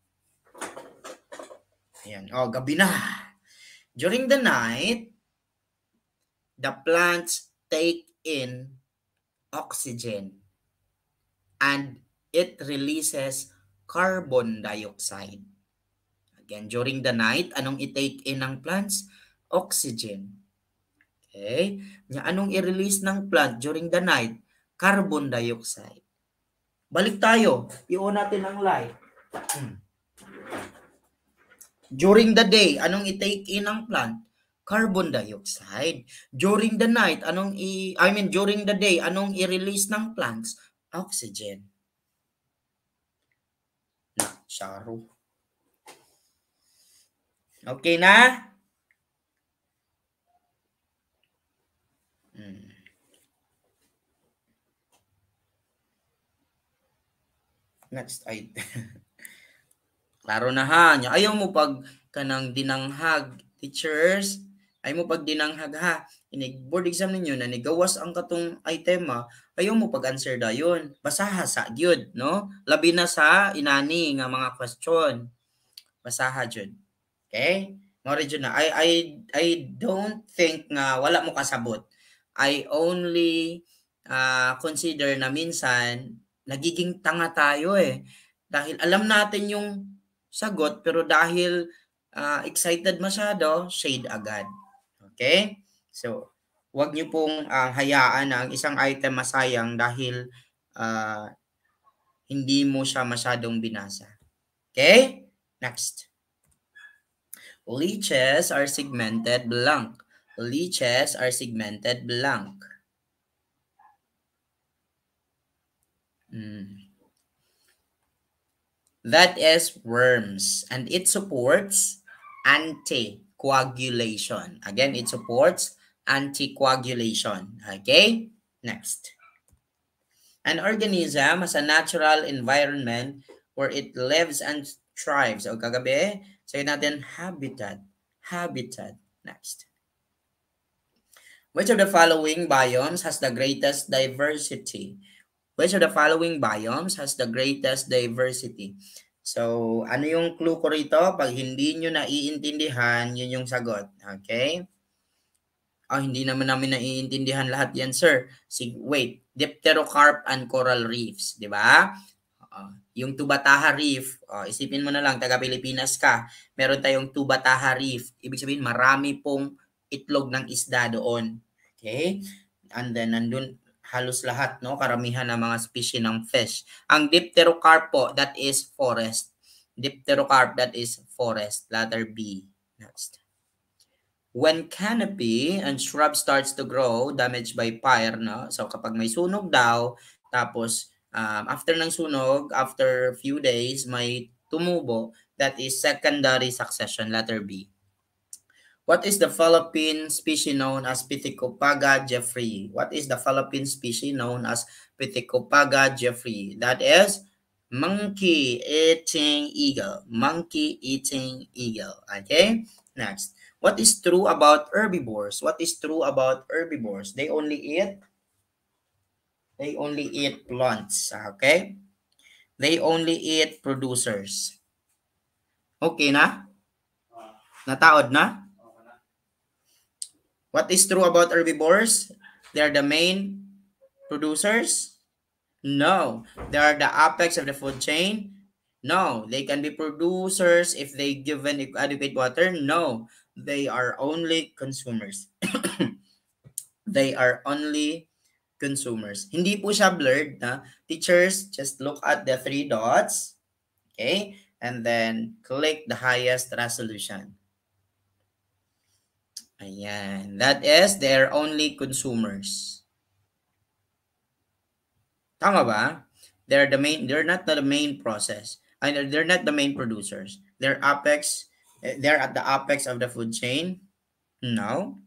Ayan. Oh, gabi na. During the night, the plants take in oxygen and it releases carbon dioxide. Again, during the night, anong i-take in ng plants? Oxygen. Okay? Anong i-release ng plant during the night? Carbon dioxide. Balik tayo. i-on natin ang light. Hmm. During the day, anong i-take in ng plant? Carbon dioxide. During the night, anong i I mean during the day, anong i-release ng plants? Oxygen. Na, Sharu. Okay na? Hmm. Next item. Klaro na ha. Ayaw mo pag kanang dinanghag teachers ay mo pag dinanghag ha, inig board exam ninyo na nigawas ang katong item ha, ayaw mo pag-answer dayon. Basaha sa gyud, no? Labi na sa inani nga mga question. Basaha jud. Okay? Mo na I I I don't think nga wala mo kasabot. I only uh, consider na minsan nagiging tanga tayo eh. Dahil alam natin yung sagot pero dahil uh, excited masyado, shade agad. Okay? So, wag niyo pong uh, hayaan ang isang item masayang dahil uh, hindi mo siya masyadong binasa. Okay? Next. Leeches are segmented blank. Leeches are segmented blank. Mm. That is worms. And it supports anticoagulation. Again, it supports anticoagulation. Okay? Next. An organism has a natural environment where it lives and thrives. O kagabi, sayo natin habitat. Habitat. Next. Which of the following biomes has the greatest diversity? Which of the following biomes has the greatest diversity? So, ano yung clue ko rito? Pag hindi nyo naiintindihan, yun yung sagot. Okay? Oh, hindi naman namin naiintindihan lahat yan, sir. Sig wait, Dipterocarp and coral reefs, di ba? Uh, yung Tubataha Reef, uh, isipin mo na lang, taga Pilipinas ka, meron tayong Tubataha Reef. Ibig sabihin, marami pong itlog ng isda doon. Okay? And then, nandun, halos lahat, no? Karamihan ng mga species ng fish. Ang Dipterocarp po, that is forest. Dipterocarp, that is forest. Letter B. Next. When canopy and shrub starts to grow, damaged by fire, no? So, kapag may sunog daw, tapos, um, after ng sunog, after few days, may tumubo, that is secondary succession, letter B. What is the Philippine species known as Pithecopaga jeffrey? What is the Philippine species known as Pithecopaga jeffrey? That is monkey eating eagle. Monkey eating eagle. Okay? Next. What is true about herbivores? What is true about herbivores? They only eat they only eat plants. Okay? They only eat producers. Okay na? Nataod na? What is true about herbivores? They're the main producers? No. They are the apex of the food chain? No. They can be producers if they given adequate water? No. They are only consumers. they are only consumers. Hindi po siya blurred na teachers just look at the three dots, okay? And then click the highest resolution. Ayan. That is, they're only consumers. Tama ba? They're the main, they're not the main process. And they're not the main producers. They're apex, eh, they're at the apex of the food chain. No.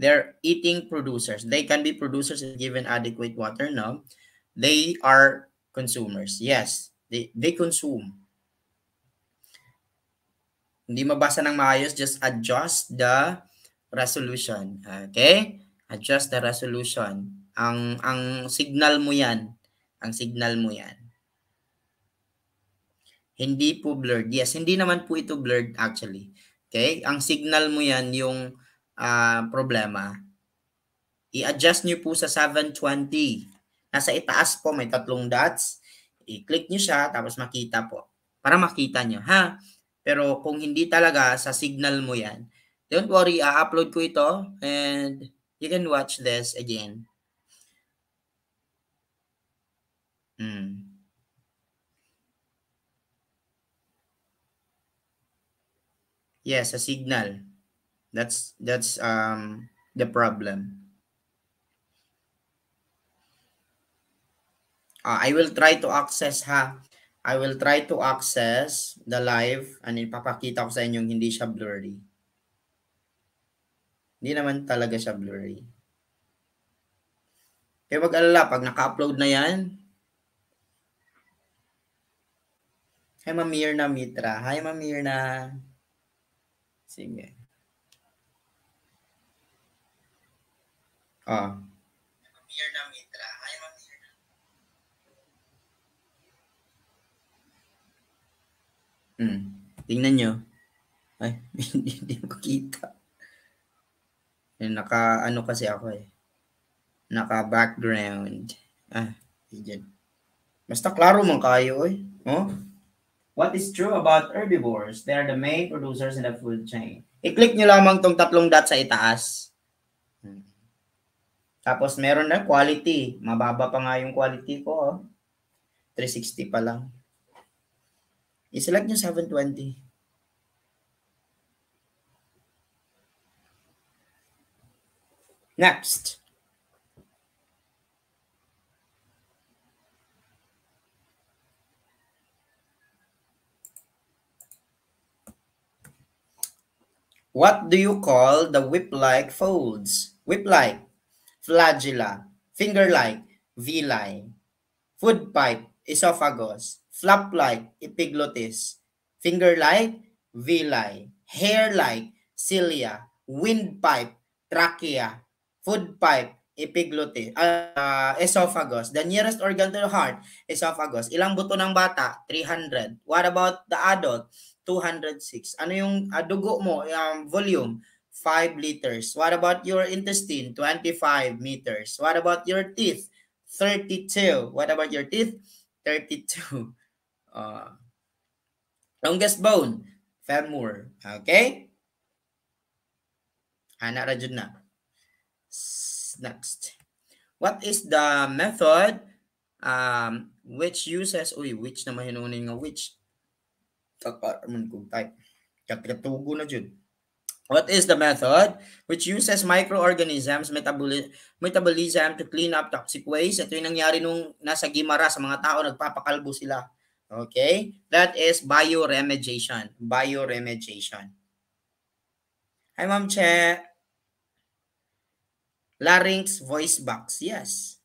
They're eating producers. They can be producers if given adequate water. No. They are consumers. Yes. They, they consume. Hindi mabasa ng maayos, just adjust the resolution. Okay? Adjust the resolution. Ang ang signal mo 'yan. Ang signal mo 'yan. Hindi po blurred. Yes, hindi naman po ito blurred actually. Okay? Ang signal mo 'yan yung uh, problema. I-adjust niyo po sa 720. Nasa itaas po may tatlong dots. I-click niyo siya tapos makita po. Para makita niyo, ha? Pero kung hindi talaga sa signal mo 'yan, Don't worry, i-upload ko ito and you can watch this again. Hmm. Yes, a signal. That's that's um the problem. Uh, I will try to access ha. I will try to access the live and ipapakita ko sa inyo hindi siya blurry. Hindi naman talaga siya blurry. Kaya mag-alala, pag naka-upload na yan, Hi, Mamirna Mitra. Hi, Mamirna. Sige. Ah. Mamirna Mitra. Hi, Mamirna. Hmm. Tingnan nyo. Ay, hindi, hindi ko kita. Eh, naka ano kasi ako eh. Naka background. Ah, diyan. Basta klaro man kayo eh. Oh? What is true about herbivores? They are the main producers in the food chain. I-click nyo lamang tong tatlong dot sa itaas. Hmm. Tapos meron na quality. Mababa pa nga yung quality ko. Oh. 360 pa lang. I-select nyo 720. Next. What do you call the whip-like folds? Whip-like, flagella, finger-like, villi, food pipe, esophagus, flap-like, epiglottis, finger-like, villi, hair-like, cilia, windpipe, trachea, food pipe, epiglottis, uh, esophagus. The nearest organ to the heart, esophagus. Ilang buto ng bata? 300. What about the adult? 206. Ano yung uh, dugo mo, um, volume? 5 liters. What about your intestine? 25 meters. What about your teeth? 32. What about your teeth? 32. Uh, longest bone? Femur. Okay? Ana ra na. Next. What is the method um, which uses, uy, which naman hinunin nga which? Kakaman ko type. Katugo na dyan. What is the method which uses microorganisms metaboli- metabolism to clean up toxic waste? Ito yung nangyari nung nasa Gimara sa mga tao, nagpapakalbo sila. Okay? That is bioremediation. Bioremediation. Hi, Ma'am Che. Larynx voice box. Yes.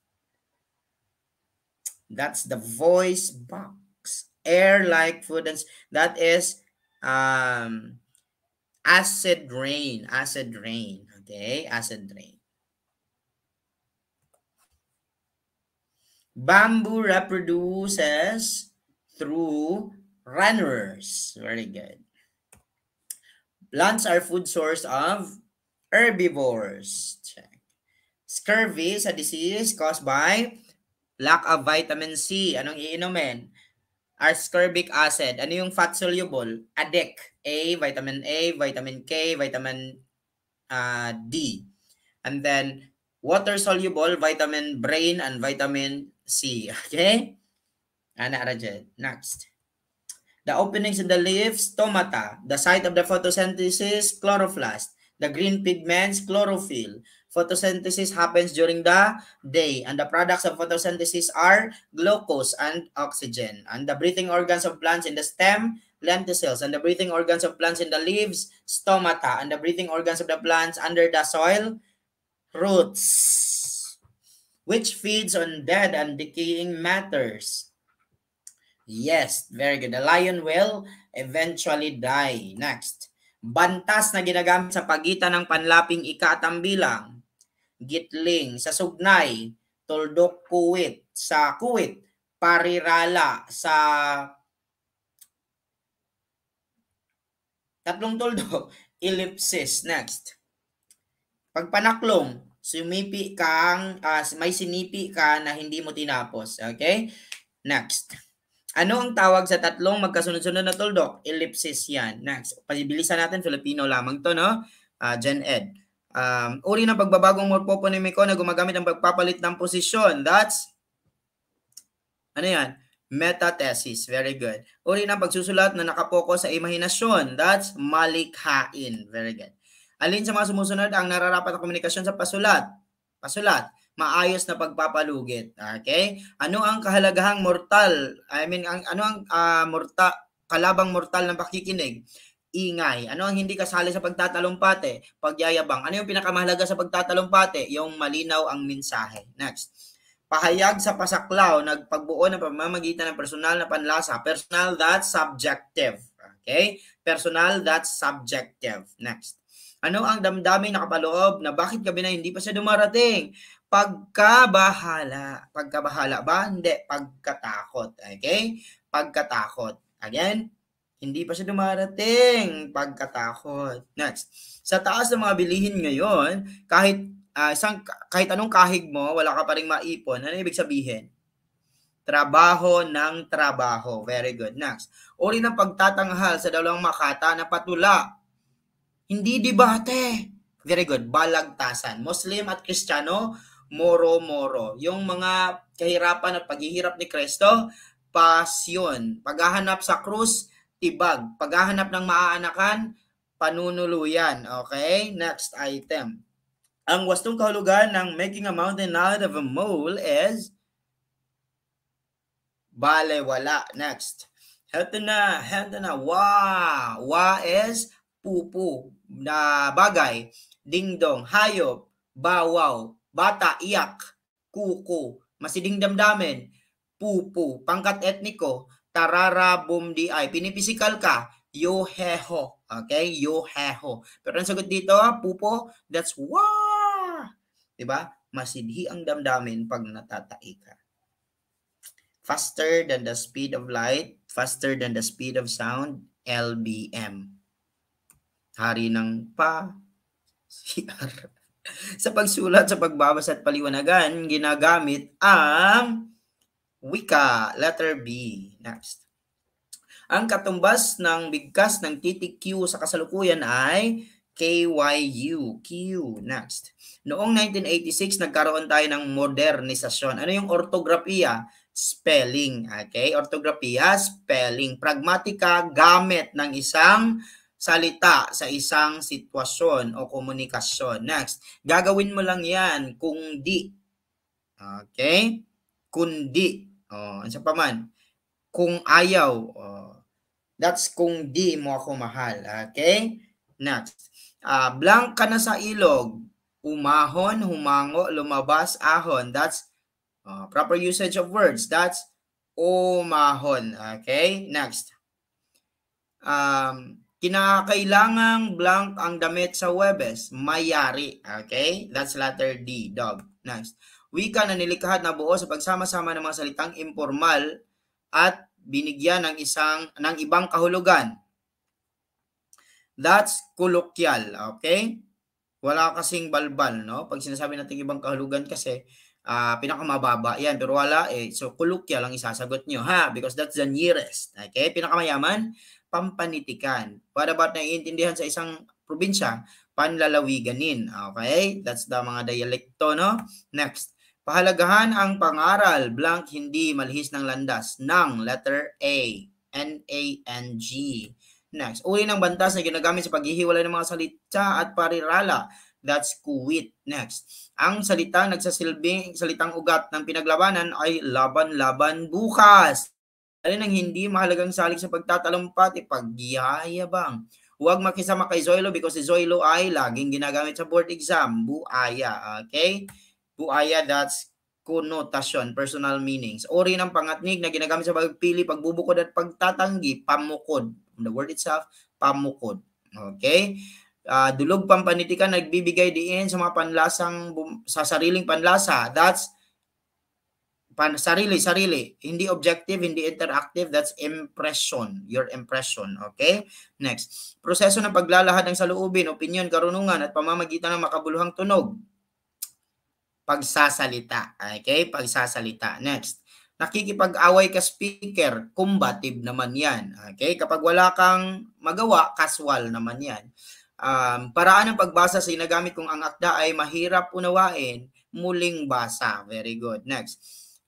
That's the voice box. Air-like food. That is um, acid rain. Acid rain. Okay? Acid rain. Bamboo reproduces through runners. Very good. Plants are food source of herbivores. Check. Scurvy is a disease caused by lack of vitamin C. Anong iinumin? Ascorbic acid. Ano yung fat soluble? ADEC. A, vitamin A, vitamin K, vitamin uh, D. And then water soluble, vitamin brain, and vitamin C. Okay? Ana Rajed. Next. The openings in the leaves, stomata. The site of the photosynthesis, chloroplast. The green pigments, chlorophyll. Photosynthesis happens during the day, and the products of photosynthesis are glucose and oxygen. And the breathing organs of plants in the stem, lenticels, and the breathing organs of plants in the leaves, stomata, and the breathing organs of the plants under the soil, roots, which feeds on dead and decaying matters. Yes, very good. The lion will eventually die. Next. Bantas na ginagamit sa pagitan ng panlaping bilang gitling sa sugnay, tuldok kuwit sa kuwit, parirala sa tatlong tuldok, ellipsis next. Pagpanaklong, sumipi kang uh, may sinipi ka na hindi mo tinapos, okay? Next. Ano ang tawag sa tatlong magkasunod-sunod na tuldok? Ellipsis yan. Next. Pabilisan natin, Filipino lamang to, no? Uh, Gen Ed. Um, uri ng pagbabagong morphoponymiko na gumagamit ng pagpapalit ng posisyon. That's, ano yan? Metathesis. Very good. Uri ng pagsusulat na nakapokus sa imahinasyon. That's malikhain. Very good. Alin sa mga sumusunod ang nararapat na komunikasyon sa pasulat? Pasulat. Maayos na pagpapalugit. Okay? Ano ang kahalagahang mortal? I mean, ang, ano ang uh, morta, kalabang mortal ng pakikinig? Ingay. Ano ang hindi kasali sa pagtatalumpate? Pagyayabang. Ano yung pinakamahalaga sa pagtatalumpate? Yung malinaw ang mensahe. Next. Pahayag sa pasaklaw, nagpagbuo ng pamamagitan ng personal na panlasa. Personal, that's subjective. Okay? Personal, that's subjective. Next. Ano ang damdamin nakapaloob na bakit gabi na hindi pa siya dumarating? Pagkabahala. Pagkabahala ba? Hindi. Pagkatakot. Okay? Pagkatakot. Again, hindi pa siya dumarating. Pagkatakot. Next. Sa taas ng mga bilihin ngayon, kahit uh, isang, kahit anong kahig mo, wala ka pa rin maipon. Ano ibig sabihin? Trabaho ng trabaho. Very good. Next. Uri ng pagtatanghal sa dalawang makata na patula. Hindi debate. Very good. Balagtasan. Muslim at Kristiyano, moro-moro. Yung mga kahirapan at paghihirap ni Kristo, pasyon. Paghahanap sa krus, tibag. Paghahanap ng maaanakan, panunuluyan. Okay? Next item. Ang wastong kahulugan ng making a mountain out of a mole is bale wala. Next. Heto na, heto na. Wa. Wa is pupo, na bagay, dingdong, hayop, bawaw, bata, iyak, kuko, masiding damdamin, pupo, pangkat etniko, tarara, bumdi ay, pinipisikal ka, yoheho. Okay? Yoheho. Pero ang sagot dito, pupo, that's wah! Diba? Masidhi ang damdamin pag natatai ka. Faster than the speed of light, faster than the speed of sound, LBM. Hari ng pa, CR. sa pagsulat, sa pagbabasa at paliwanagan, ginagamit ang wika, letter B. Next. Ang katumbas ng bigkas ng titik Q sa kasalukuyan ay KYU. Q. Next. Noong 1986, nagkaroon tayo ng modernisasyon. Ano yung ortografiya? Spelling. Okay? Ortografiya, spelling. Pragmatika, gamit ng isang salita sa isang sitwasyon o komunikasyon. Next. Gagawin mo lang yan kung di. Okay? Kundi. Oh, ano sa paman? Kung ayaw. Oh, That's kung di mo ako mahal. Okay? Next. Uh, blank ka na sa ilog. Umahon, humango, lumabas, ahon. That's uh, proper usage of words. That's umahon. Okay? Next. Um, kinakailangang blank ang damit sa Webes. Mayari. Okay? That's letter D. Dog. Next. Wika na nilikha na buo sa pagsama-sama ng mga salitang informal at binigyan ng isang ng ibang kahulugan. That's kolokyal, okay? Wala kasing balbal, no? Pag sinasabi natin ibang kahulugan kasi uh, pinakamababa yan, pero wala eh. So kolokyal ang isasagot nyo, ha? Because that's the nearest, okay? Pinakamayaman, pampanitikan. What about naiintindihan sa isang probinsya? Panlalawiganin, okay? That's the mga dialekto, no? Next. Pahalagahan ang pangaral, blank hindi malihis ng landas, ng letter A, N-A-N-G. Next, uri ng bantas na ginagamit sa paghihiwalay ng mga salita at parirala. That's kuwit. Next, ang salita nagsasilbing salitang ugat ng pinaglabanan ay laban-laban bukas. Alin ang hindi mahalagang salik sa pagtatalumpat, ipagyayabang. Huwag makisama kay Zoilo because si Zoilo ay laging ginagamit sa board exam. Buaya. Okay? Buaya that's connotation, personal meanings. Ori ng pangatnig na ginagamit sa pagpili, pagbubukod at pagtatanggi, pamukod. The word itself, pamukod. Okay? Uh, dulog pampanitikan nagbibigay diin sa mga panlasang sa sariling panlasa. That's pan sarili sarili hindi objective hindi interactive that's impression your impression okay next proseso ng paglalahad ng saloobin opinion karunungan at pamamagitan ng makabuluhang tunog pagsasalita. Okay? Pagsasalita. Next. Nakikipag-away ka speaker, combative naman yan. Okay? Kapag wala kang magawa, casual naman yan. Um, paraan ng pagbasa sa inagamit kung ang akda ay mahirap unawain, muling basa. Very good. Next.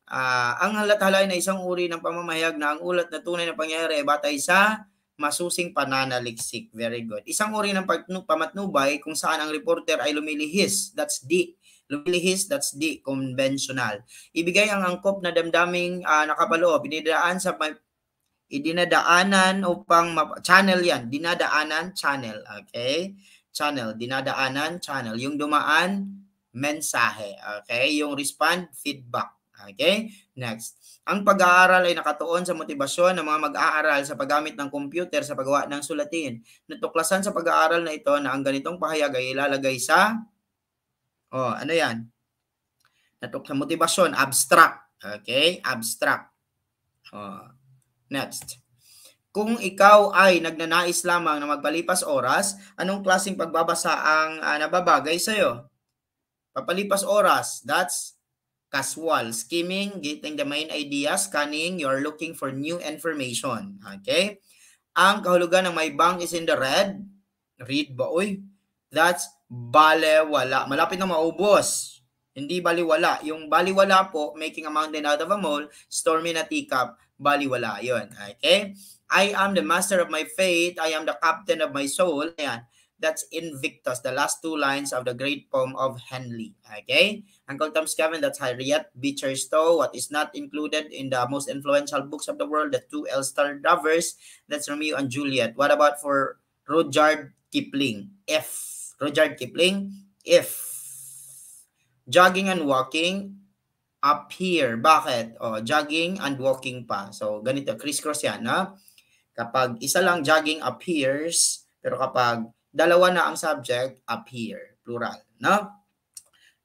Uh, ang halathalay na isang uri ng pamamayag na ang ulat na tunay na pangyayari ay batay sa masusing pananaliksik. Very good. Isang uri ng pamatnubay kung saan ang reporter ay lumilihis. That's D Lumilihis, that's the conventional. Ibigay ang angkop na damdaming uh, nakapaloob, dinadaan sa idinadaanan upang map- channel yan, dinadaanan channel, okay? Channel, dinadaanan channel. Yung dumaan, mensahe, okay? Yung respond, feedback, okay? Next. Ang pag-aaral ay nakatuon sa motibasyon ng mga mag-aaral sa paggamit ng computer sa paggawa ng sulatin. Natuklasan sa pag-aaral na ito na ang ganitong pahayag ay ilalagay sa Oh, ano yan? Natok sa motivasyon, abstract. Okay? Abstract. Oh. Next. Kung ikaw ay nagnanais lamang na magpalipas oras, anong klaseng pagbabasa ang uh, nababagay sa'yo? Papalipas oras, that's casual. Skimming, getting the main idea, scanning, you're looking for new information. Okay? Ang kahulugan ng may bank is in the red. Read ba? Uy, that's balewala. Malapit na maubos. Hindi baliwala. Yung baliwala po, making a mountain out of a mole, stormy na teacup, baliwala. Yun. Okay? I am the master of my fate. I am the captain of my soul. Ayan. That's Invictus, the last two lines of the great poem of Henley. Okay? Uncle Tom's Kevin, that's Harriet Beecher Stowe. What is not included in the most influential books of the world, the two Elster lovers, that's Romeo and Juliet. What about for Rudyard Kipling. F. Rudyard Kipling. If. Jogging and walking up here. Bakit? O, jogging and walking pa. So, ganito. Crisscross yan, no? Kapag isa lang jogging appears, pero kapag dalawa na ang subject, appear. Plural, no?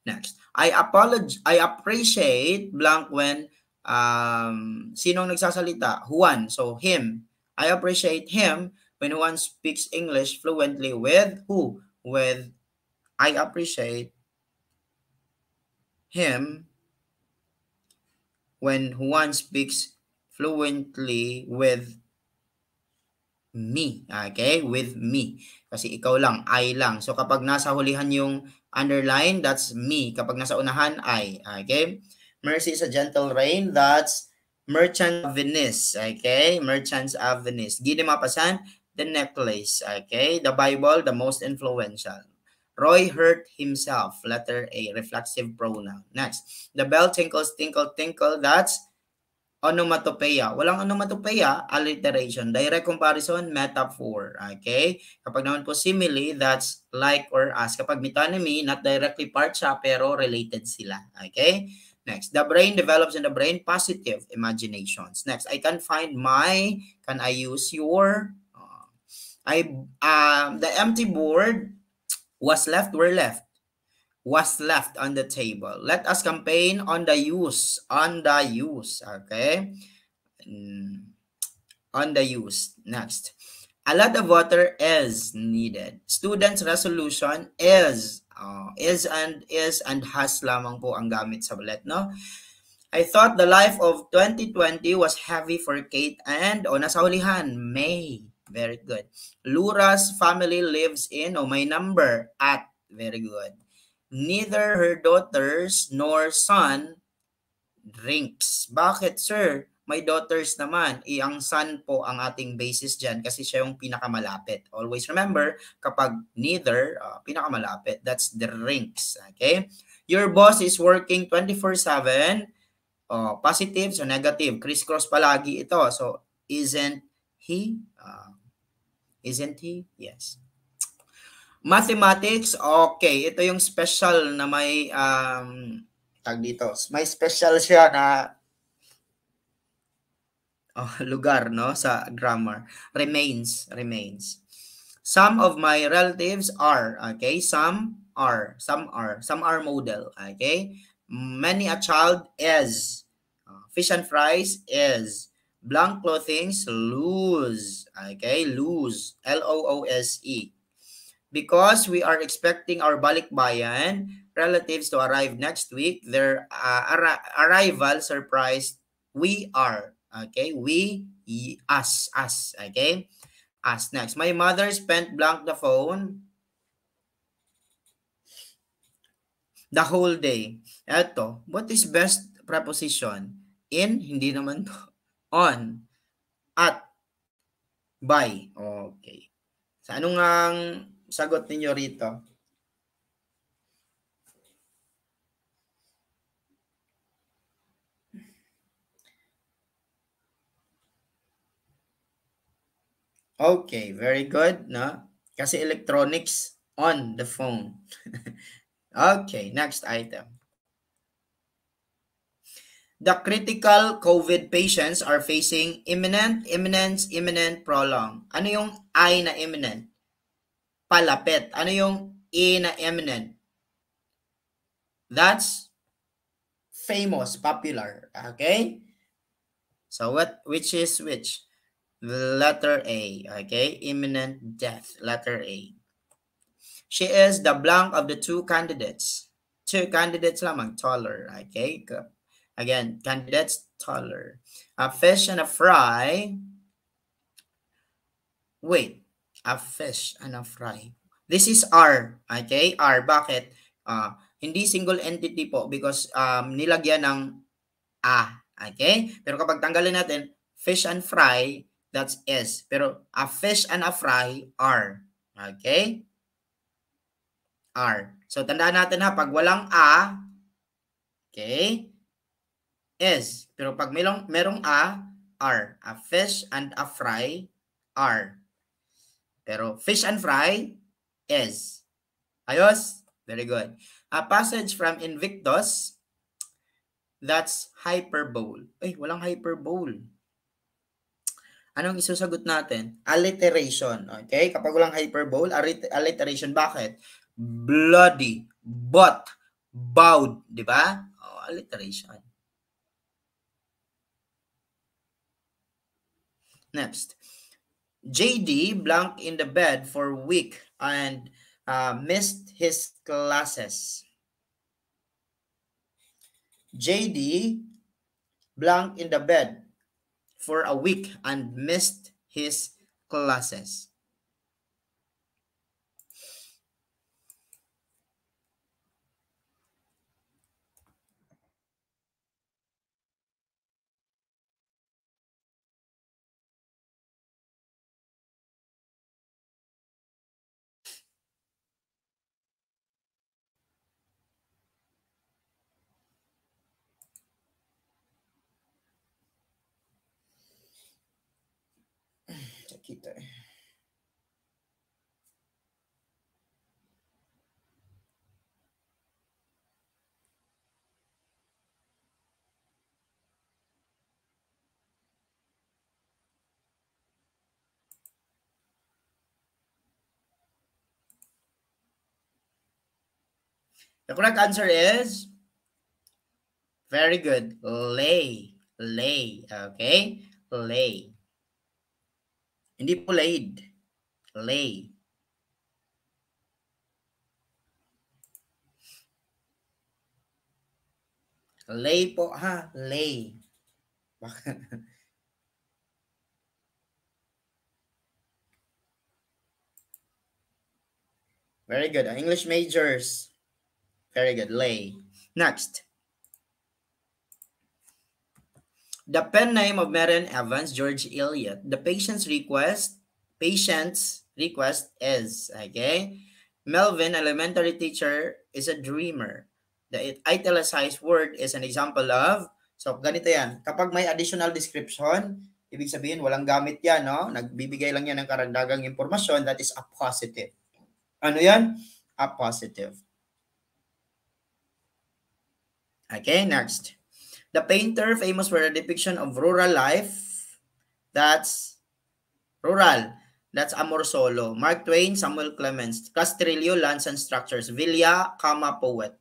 Next. I apologize, I appreciate blank when um, sinong nagsasalita? Juan. So, him. I appreciate him when Juan speaks English fluently with who? With I appreciate him when Juan speaks fluently with me. Okay? With me. Kasi ikaw lang, I lang. So kapag nasa hulihan yung underline, that's me. Kapag nasa unahan, I. Okay? Mercy is a gentle rain. That's Merchant of Venice. Okay? Merchants of Venice. Gide Mapasan, the necklace. Okay? The Bible, the most influential. Roy hurt himself. Letter A, reflexive pronoun. Next. The bell tinkles, tinkle, tinkle. That's onomatopoeia. Walang onomatopoeia, alliteration. Direct comparison, metaphor. Okay? Kapag naman po simile, that's like or as. Kapag metonymy, not directly part siya, pero related sila. Okay? Next, the brain develops in the brain positive imaginations. Next, I can find my, can I use your, I, um, the empty board was left, were left, was left on the table. Let us campaign on the use, on the use, okay? Mm, on the use. Next, a lot of water is needed. Students' resolution is Uh, is and is and has lamang po ang gamit sa bullet, no? I thought the life of 2020 was heavy for Kate and, o oh, nasa May. Very good. Lura's family lives in, oh, may number, at. Very good. Neither her daughters nor son drinks. Bakit, sir? may daughters naman. I ang son po ang ating basis dyan kasi siya yung pinakamalapit. Always remember, kapag neither, uh, pinakamalapit, that's the ranks. Okay? Your boss is working 24-7. Uh, positive, so negative. Crisscross palagi ito. So, isn't he? Uh, isn't he? Yes. Mathematics, okay. Ito yung special na may um, tag dito. May special siya na oh, lugar no sa grammar remains remains some of my relatives are okay some are some are some are model okay many a child is uh, fish and fries is blank clothings lose okay lose l o o s e because we are expecting our balikbayan relatives to arrive next week their uh, ar- arrival surprised we are Okay, we, us, us. Okay, us. Next, my mother spent blank the phone the whole day. Eto, what is best preposition? In, hindi naman to. On, at, by. Okay. Sa anong ang sagot ninyo rito? Okay, very good, no? Kasi electronics on the phone. okay, next item. The critical COVID patients are facing imminent, imminent, imminent, prolong. Ano yung I na imminent? Palapit. Ano yung E na imminent? That's famous, popular. Okay? So what, which is which? Letter A. Okay, imminent death. Letter A. She is the blank of the two candidates. Two candidates lamang taller. Okay, again, candidates taller. A fish and a fry. Wait, a fish and a fry. This is R. Okay, R. Bakit? Uh, hindi single entity po because um, nilagyan ng A. Okay? Pero kapag tanggalin natin, fish and fry, That's S. Pero a fish and a fry are. Okay? Are. So, tandaan natin ha, pag walang A, okay, is. Pero pag merong, merong A, are. A fish and a fry are. Pero fish and fry is. Ayos? Very good. A passage from Invictus, that's hyperbole. Ay, walang hyperbole. Anong isusagot natin? Alliteration. Okay? Kapag walang hyperbole, alliteration. Bakit? Bloody, but, bowed. Di ba? Oh, alliteration. Next. JD blank in the bed for week and uh, missed his classes. JD blank in the bed for a week and missed his classes. The correct answer is very good. Lay. Lay. Okay? Lay. Hindi po laid. Lay. Lay po ha. Lay. Very good. English majors. Very good. Lay. Next. The pen name of Marion Evans, George Eliot. The patient's request, patient's request is, okay? Melvin, elementary teacher, is a dreamer. The italicized word is an example of, so ganito yan, kapag may additional description, ibig sabihin walang gamit yan, no? Nagbibigay lang yan ng karagdagang impormasyon, that is a positive. Ano yan? A positive. Okay, next. The painter famous for a depiction of rural life. That's rural. That's Amor Solo. Mark Twain, Samuel Clemens. Castrillo, Lands and Structures. Villa, Kama, Poet.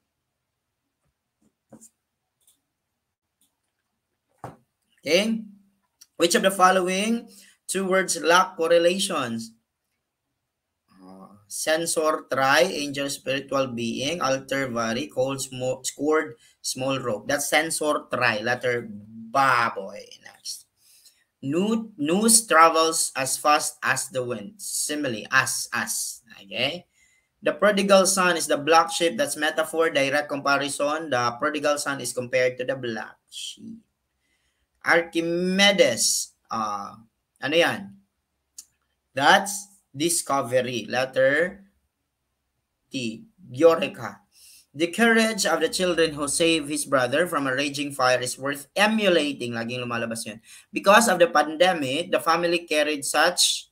Okay. Which of the following two words lack correlations? Sensor, try, angel, spiritual being, alter, vary, cold, small, scored, small rope. That's sensor, try, letter baboy. Next. New, news travels as fast as the wind. Simile, as, as. Okay? The prodigal son is the black sheep. That's metaphor, direct comparison. The prodigal son is compared to the black sheep. Archimedes. Uh, ano yan? That's discovery. Letter T. Eureka. The courage of the children who save his brother from a raging fire is worth emulating. Laging lumalabas yun. Because of the pandemic, the family carried such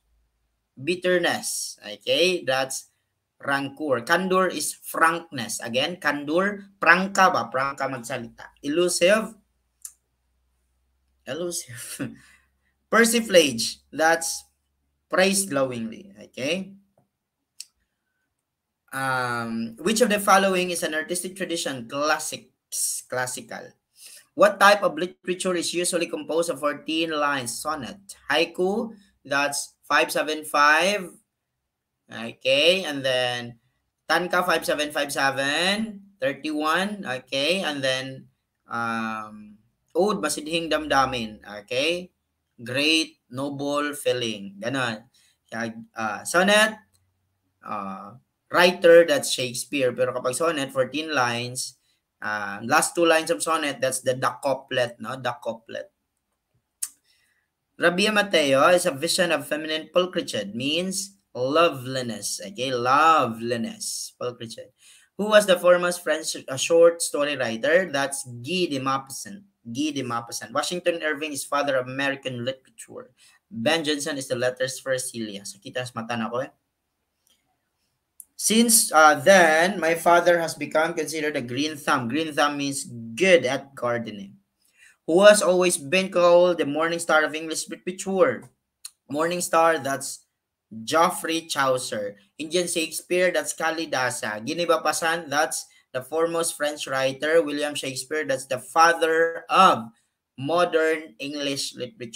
bitterness. Okay? That's rancor. Candor is frankness. Again, candor, prangka ba? Prangka magsalita. Elusive. Elusive. Persiflage. That's praise glowingly. Okay? Um, which of the following is an artistic tradition? Classics, classical. What type of literature is usually composed of 14 lines? Sonnet. Haiku, that's 575. Okay, and then Tanka 5757, 31. Okay, and then um, Ode, Masidhing Damdamin. Okay, Great noble feeling. Ganon. Uh, sonnet, uh, writer, that's Shakespeare. Pero kapag sonnet, 14 lines, uh, last two lines of sonnet, that's the duck couplet, no? Duck couplet. Rabia Mateo is a vision of feminine pulchritude, means loveliness. Okay, loveliness. Pulchritude. Who was the foremost French uh, short story writer? That's Guy de Maupassant. Guy de Maupassant. Washington Irving is father of American literature. Ben Jonson is the letters for Celia. So kita sa mata na ko eh. Since uh, then, my father has become considered a green thumb. Green thumb means good at gardening. Who has always been called the morning star of English literature. Morning star, that's Geoffrey Chaucer. Indian Shakespeare, that's Kalidasa. Ginibapasan, that's the foremost French writer. William Shakespeare, that's the father of modern English literature.